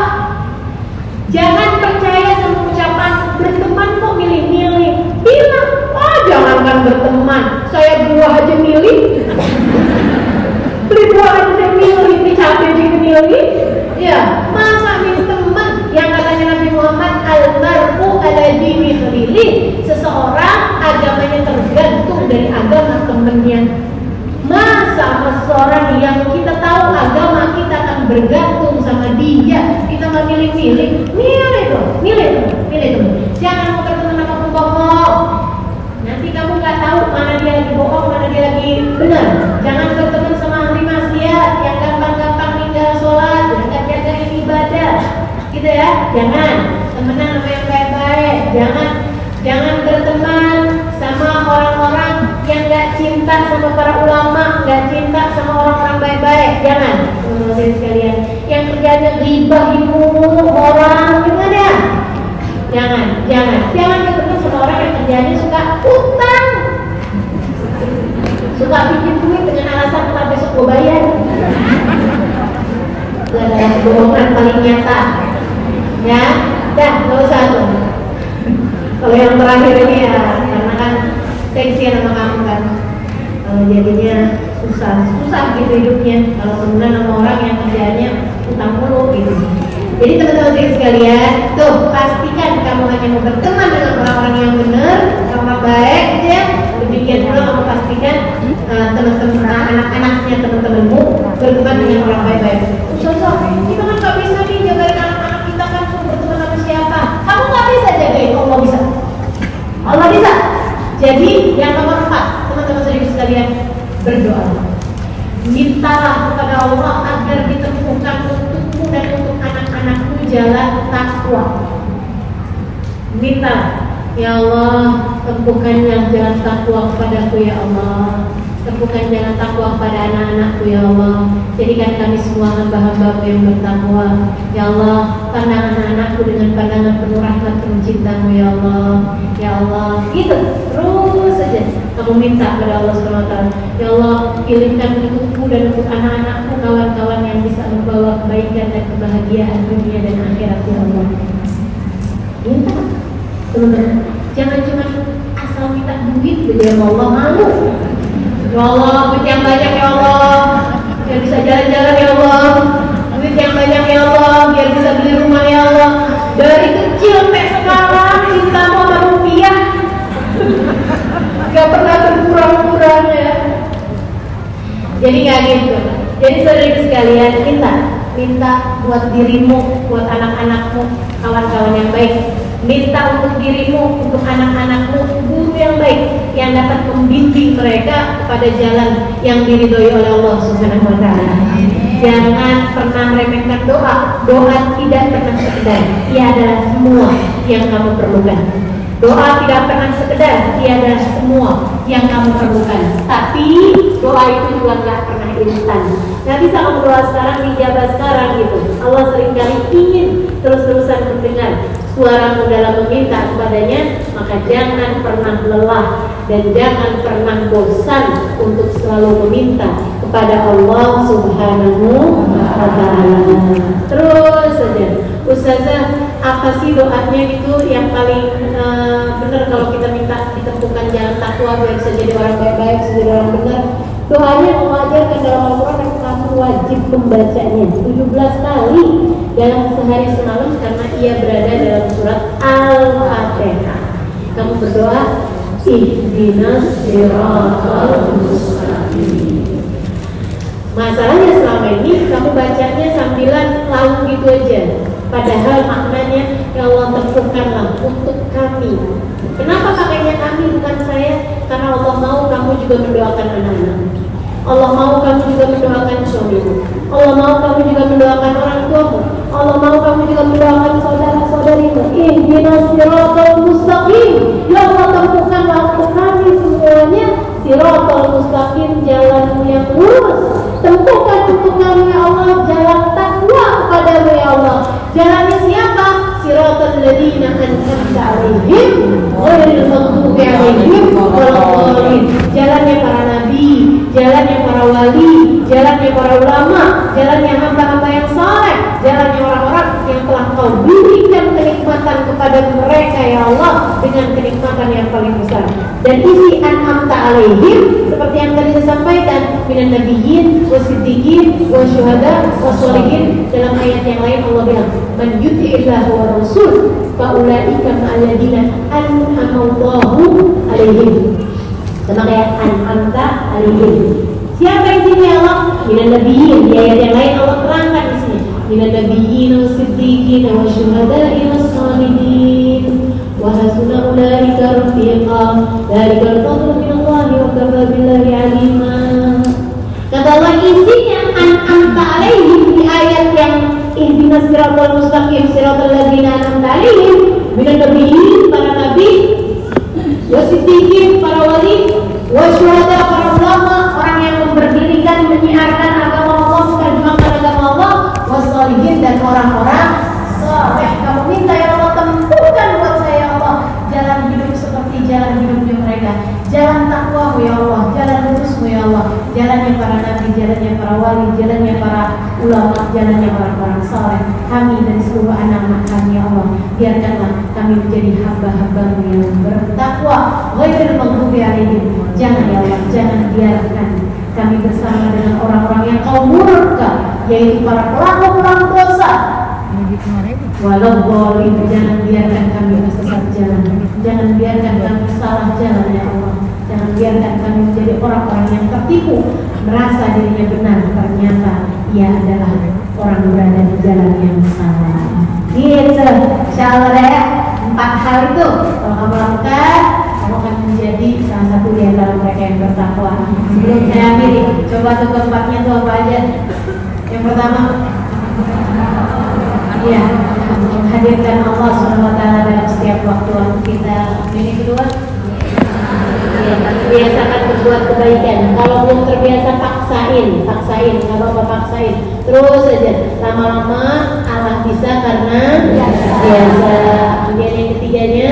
Jangan percaya sama ucapan berteman kok milih-milih. Bilang, oh jangankan berteman, saya buah aja milih. Beli buah aja saya milih, beli cabai juga milih. Ya, masa milih teman yang katanya Nabi Muhammad almar'u ala dini khalili. Seseorang agamanya tergantung dari agama temannya. Masa seorang yang kita tahu agama kita akan bergantung sama dia, kita nggak milih-milih, milih tuh, milih tuh, milih tuh. Jangan mau berteman sama pembohong. Nanti kamu nggak tahu mana dia lagi benar. Jangan berteman sama ahli maksiat yang gampang-gampang tinggal sholat, yang jaga ibadah, gitu ya. Jangan temenan sama yang baik-baik. Jangan jangan berteman sama orang-orang yang nggak cinta sama para ulama, nggak cinta sama orang-orang baik-baik. Jangan, teman-teman sekalian. Yang kerjanya ribahin mulu orang, gimana? Jangan, jangan, jangan berteman sama orang yang kerjanya suka utang, suka bikin duit dengan alasan ntar besok gue bayar. Itu adalah kebohongan paling nyata. Ya, dah, nggak usah tuh. Kalau yang terakhir ini ya, karena kan seksian sama kamu kan, kalau jadinya susah, susah gitu hidupnya. Kalau temenan sama orang yang kerjanya utang mulu gitu. Jadi teman-teman saya sekalian, tuh pastikan kamu hanya mau berteman dengan orang-orang yang benar, orang baik, ya. Demikian pula kamu pastikan uh, teman-teman uh, anak-anaknya teman-temanmu berteman dengan orang baik-baik. Ustazah, kita kan nggak bisa nih jagain anak-anak kita kan suruh berteman sama siapa? Kamu nggak bisa jagain, Allah bisa. Allah bisa. Jadi yang nomor empat, teman-teman saudara sekalian berdoa. Mintalah kepada Allah agar ditemukan untukmu dan untuk anak-anakmu jalan takwa. Minta, ya Allah, tempukanlah jalan takwa kepadaku ya Allah. Temukan jalan takwa kepada anak-anakku ya Allah. Jadikan kami semua hamba-hambamu yang bertakwa. Ya Allah, pandang anak-anakku dengan pandangan penuh rahmat penuh cintamu ya Allah. Ya Allah, gitu. Terus saja kamu minta kepada Allah SWT Ya Allah, pilihkan untukku dan untuk anak-anakku Kawan-kawan yang bisa membawa kebaikan dan kebahagiaan dunia dan akhirat ya Allah. Minta, teman-teman Jangan cuma asal minta duit, jadi Allah malu. Ya Allah, duit yang banyak ya Allah. Biar bisa jalan-jalan ya Allah. Duit yang banyak ya Allah. Biar bisa beli rumah ya Allah. Dari kecil sampai sekarang Cintamu sama rupiah. Gak pernah berkurang-kurang ya Jadi gak gitu Jadi saudara sekalian minta Minta buat dirimu, buat anak-anakmu Kawan-kawan yang baik Minta untuk dirimu, untuk anak-anakmu Guru yang baik Yang dapat membimbing mereka kepada jalan Yang diridhoi oleh Allah Subhanahu Wa Taala. Jangan pernah meremehkan doa. Doa tidak pernah sekedar. Ia adalah semua yang kamu perlukan. Doa tidak pernah sekedar. Ia adalah semua yang kamu perlukan. Tapi doa itu juga nggak pernah instan. Nggak bisa kamu doa sekarang, dijabah sekarang gitu. Allah sering kali ingin terus-terusan mendengar suaramu dalam meminta kepadanya maka jangan pernah lelah dan jangan pernah bosan untuk selalu meminta kepada Allah Subhanahu wa taala. Terus saja. Ustazah, apa sih doanya itu yang paling uh, benar kalau kita minta ditemukan jalan takwa biar bisa jadi orang baik-baik, jadi orang benar? Doanya mengajarkan dalam Al-Quran dan kamu wajib membacanya 17 kali dalam sehari semalam karena ia berada dalam surat Al-Fatihah. Kamu berdoa, ihdinas siratal. Masalahnya selama ini kamu bacanya sambilan lalu gitu aja. Padahal maknanya ya Allah temukanlah untuk kami. Kenapa pakainya kami bukan saya? Karena Allah mau kamu juga mendoakan anak-anak. Allah mau kamu juga mendoakan suamimu. Allah mau kamu juga mendoakan orang tuamu. Allah mau kamu juga mendoakan saudara-saudarimu. Ihdinas siratal mustaqim. Ya Allah temukanlah untuk kami semuanya siratal mustaqim jalanmu yang lurus. Tentukan untuk ya Allah jalan takwa kepadamu ya Allah. Jalannya siapa? Siratal ladzina an'amta 'alaihim ghairil maghdubi 'alaihim waladdallin. Jalannya para nabi, jalannya para wali, jalannya para ulama, jalannya hamba-hamba yang saleh, jalannya orang-orang telah kau berikan kenikmatan kepada mereka ya Allah dengan kenikmatan yang paling besar. Dan isi an'amta alaihim seperti yang tadi saya sampaikan minan nabiyyin wasiddiqin wasyuhada wassolihin dalam ayat yang lain Allah bilang man yuti'illah wa rasul faulaika ma'alladina an'amallahu alaihim. Sama kayak an'amta alaihim. Siapa sini Allah? Minan nabiyyin. Di ayat yang lain Allah terangkan di sini minan nabiyyin wasiddiqin wasyuhada'i wassolihin وحسن أولئك رفيقا ذلك الفضل من الله وكفى بالله عليما Kata Allah isinya an'amta alaihim di ayat yang ihdinas siratal mustaqim siratal ladzina an'amta alaihim minan nabiyyin para nabi wasiddiqin para wali wasyuhada para ulama orang yang memberdirikan menyiarkan dan orang-orang soleh. Kamu minta ya Allah tentukan buat saya ya Allah jalan hidup seperti jalan hidupnya mereka. Jalan takwamu ya Allah jalan lurusmu ya Allah. Jalannya para nabi jalannya para wali jalannya para ulama jalannya para orang soleh. Kami dan seluruh anak-anak kami ya Allah biarkanlah kami menjadi hamba-hambamu yang bertakwa. Ghairil maghdubi alaihim. Jangan ya Allah jangan biarkan kami bersama dengan orang-orang yang kau murka yaitu para pelaku-pelaku dosa. Walau boleh jangan biarkan kami tersesat jalan. Jangan biarkan kami salah jalan ya Allah. Jangan biarkan kami menjadi orang-orang yang tertipu Merasa dirinya benar. Ternyata ia adalah orang berada di jalan yang salah. Gitu. Insya Allah ya Empat hal itu Kalau kamu lakukan Kamu akan menjadi salah satu di antara mereka yang bertakwa. Sebelum saya akhiri Coba tuh keempatnya tuh apa aja Pertama Iya, menghadirkan Allah SWT dalam setiap waktu kita. Ini kedua, ya, biasakan berbuat kebaikan. Kalau belum terbiasa paksain, paksain, nggak apa-apa paksain. Terus saja, lama-lama Allah bisa karena biasa. Kemudian yang ketiganya,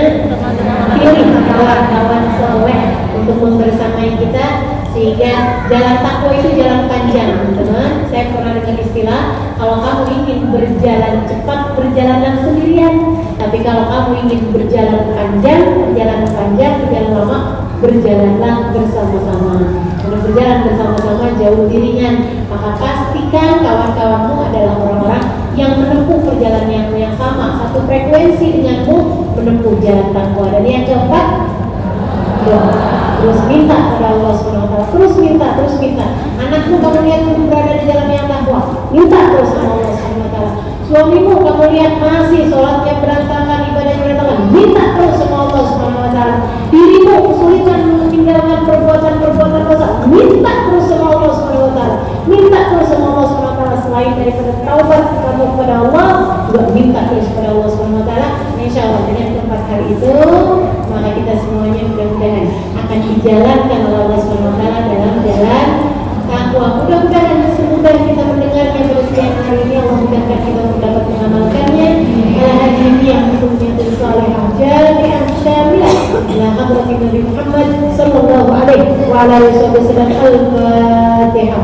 pilih kawan-kawan soleh untuk membersamai kita sehingga jalan takwa itu jalan panjang teman saya pernah dengar istilah kalau kamu ingin berjalan cepat berjalanlah sendirian. Tapi kalau kamu ingin berjalan panjang berjalan panjang berjalan lama berjalanlah bersama-sama. Kalau berjalan bersama-sama jauh dirinya maka pastikan kawan-kawanmu adalah orang-orang yang menempuh perjalanan yang, yang sama. Satu frekuensi denganmu menempuh jalan takwa. Dan yang keempat terus minta kepada Allah wa terus minta terus minta. Anakmu kamu lihat berada di dalam yang takwa minta terus sama Allah wa suamimu kamu lihat masih sholatnya berantakan ibadahnya berantakan minta terus sama Allah wa dirimu kesulitan meninggalkan perbuatan-perbuatan dosa minta terus sama Allah wa minta terus sama Allah wa selain daripada taubat kamu kepada Allah juga minta terus kepada Allah wa insya Allah hal itu maka kita semuanya mudah-mudahan akan dijalankan oleh Allah wa dalam jalan takwa. Mudah-mudahan semoga kita pada siang hari ini Allah mudahkan kita untuk dapat mengamalkannya. Ala hadirin yang hukumnya tersalihah jami'an syamilah ila hadrat Nabi Muhammad sallallahu alaihi wa ala alihi wasallam al-Fatihah.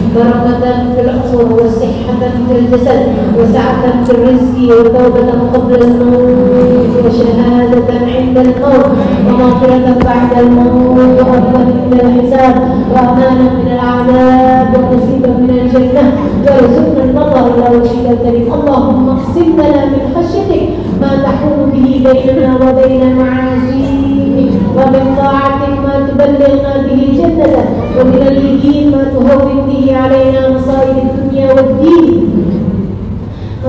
بركة في العمر وصحة في الجسد وسعة في الرزق وتوبة قبل الموت وشهادة عند الموت ومغفرة بعد الموت ورحمة من الحساب وأمانا من العذاب ونصيبا من الجنة وارزقنا النظر إلى وجهك الكريم اللهم اقسم لنا من خشيتك ما تحول به بيننا وبين معاصيك. طاعتك ما تبلغنا به جنتك ومن اليقين ما تهون به علينا مصائب الدنيا والدين.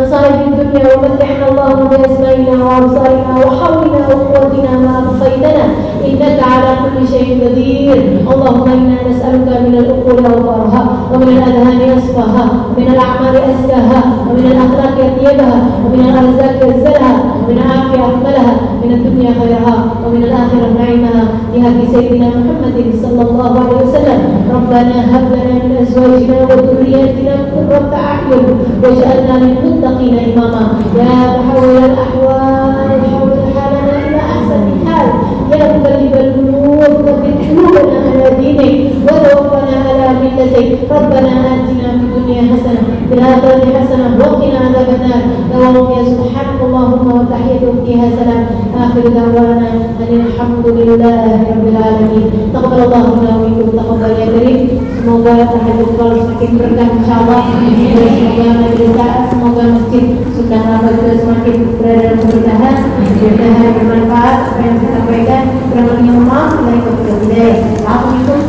مصائب الدنيا ومتعنا اللهم بأسمائنا وأبصارنا وحولنا وقوتنا ما أبقيتنا. إنك على كل شيء قدير. اللهم إنا نسألك من العقول أوفارها ومن الأذهان أصفاها ومن الأعمال أزكاها ومن الأخلاق أطيبها ومن الأرزاق أزلها ومن العافية أكملها من الدنيا خيرها ومن الآخرة نعيمها. بهدي سيدنا محمد صلى الله عليه وسلم ربنا هب لنا من أزواجنا وذرياتنا قرة أعين واجعلنا للمتقين إماما. يا محول الأحوال حول حالنا إلى أحسن حال. يا مقلب القلوب ثبت قلوبنا على دينك وتوفنا على ملتك. ربنا آتنا في الدنيا حسنة بالآخرة حسنة وقنا عذاب النار اللهم يا سبحانك اللهم وتحيتهم فيها سلام آخر دعوانا أن الحمد لله رب العالمين تقبل الله منا ومنكم تقبل يا كريم semoga tahajud kalau semakin berkah insyaallah dan semoga majelis semoga masjid Sultan Ahmad juga semakin berada dalam pemerintahan mudah-mudahan bermanfaat apa yang saya sampaikan kurang lebihnya mohon maaf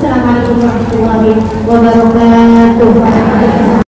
Assalamualaikum warahmatullahi wabarakatuh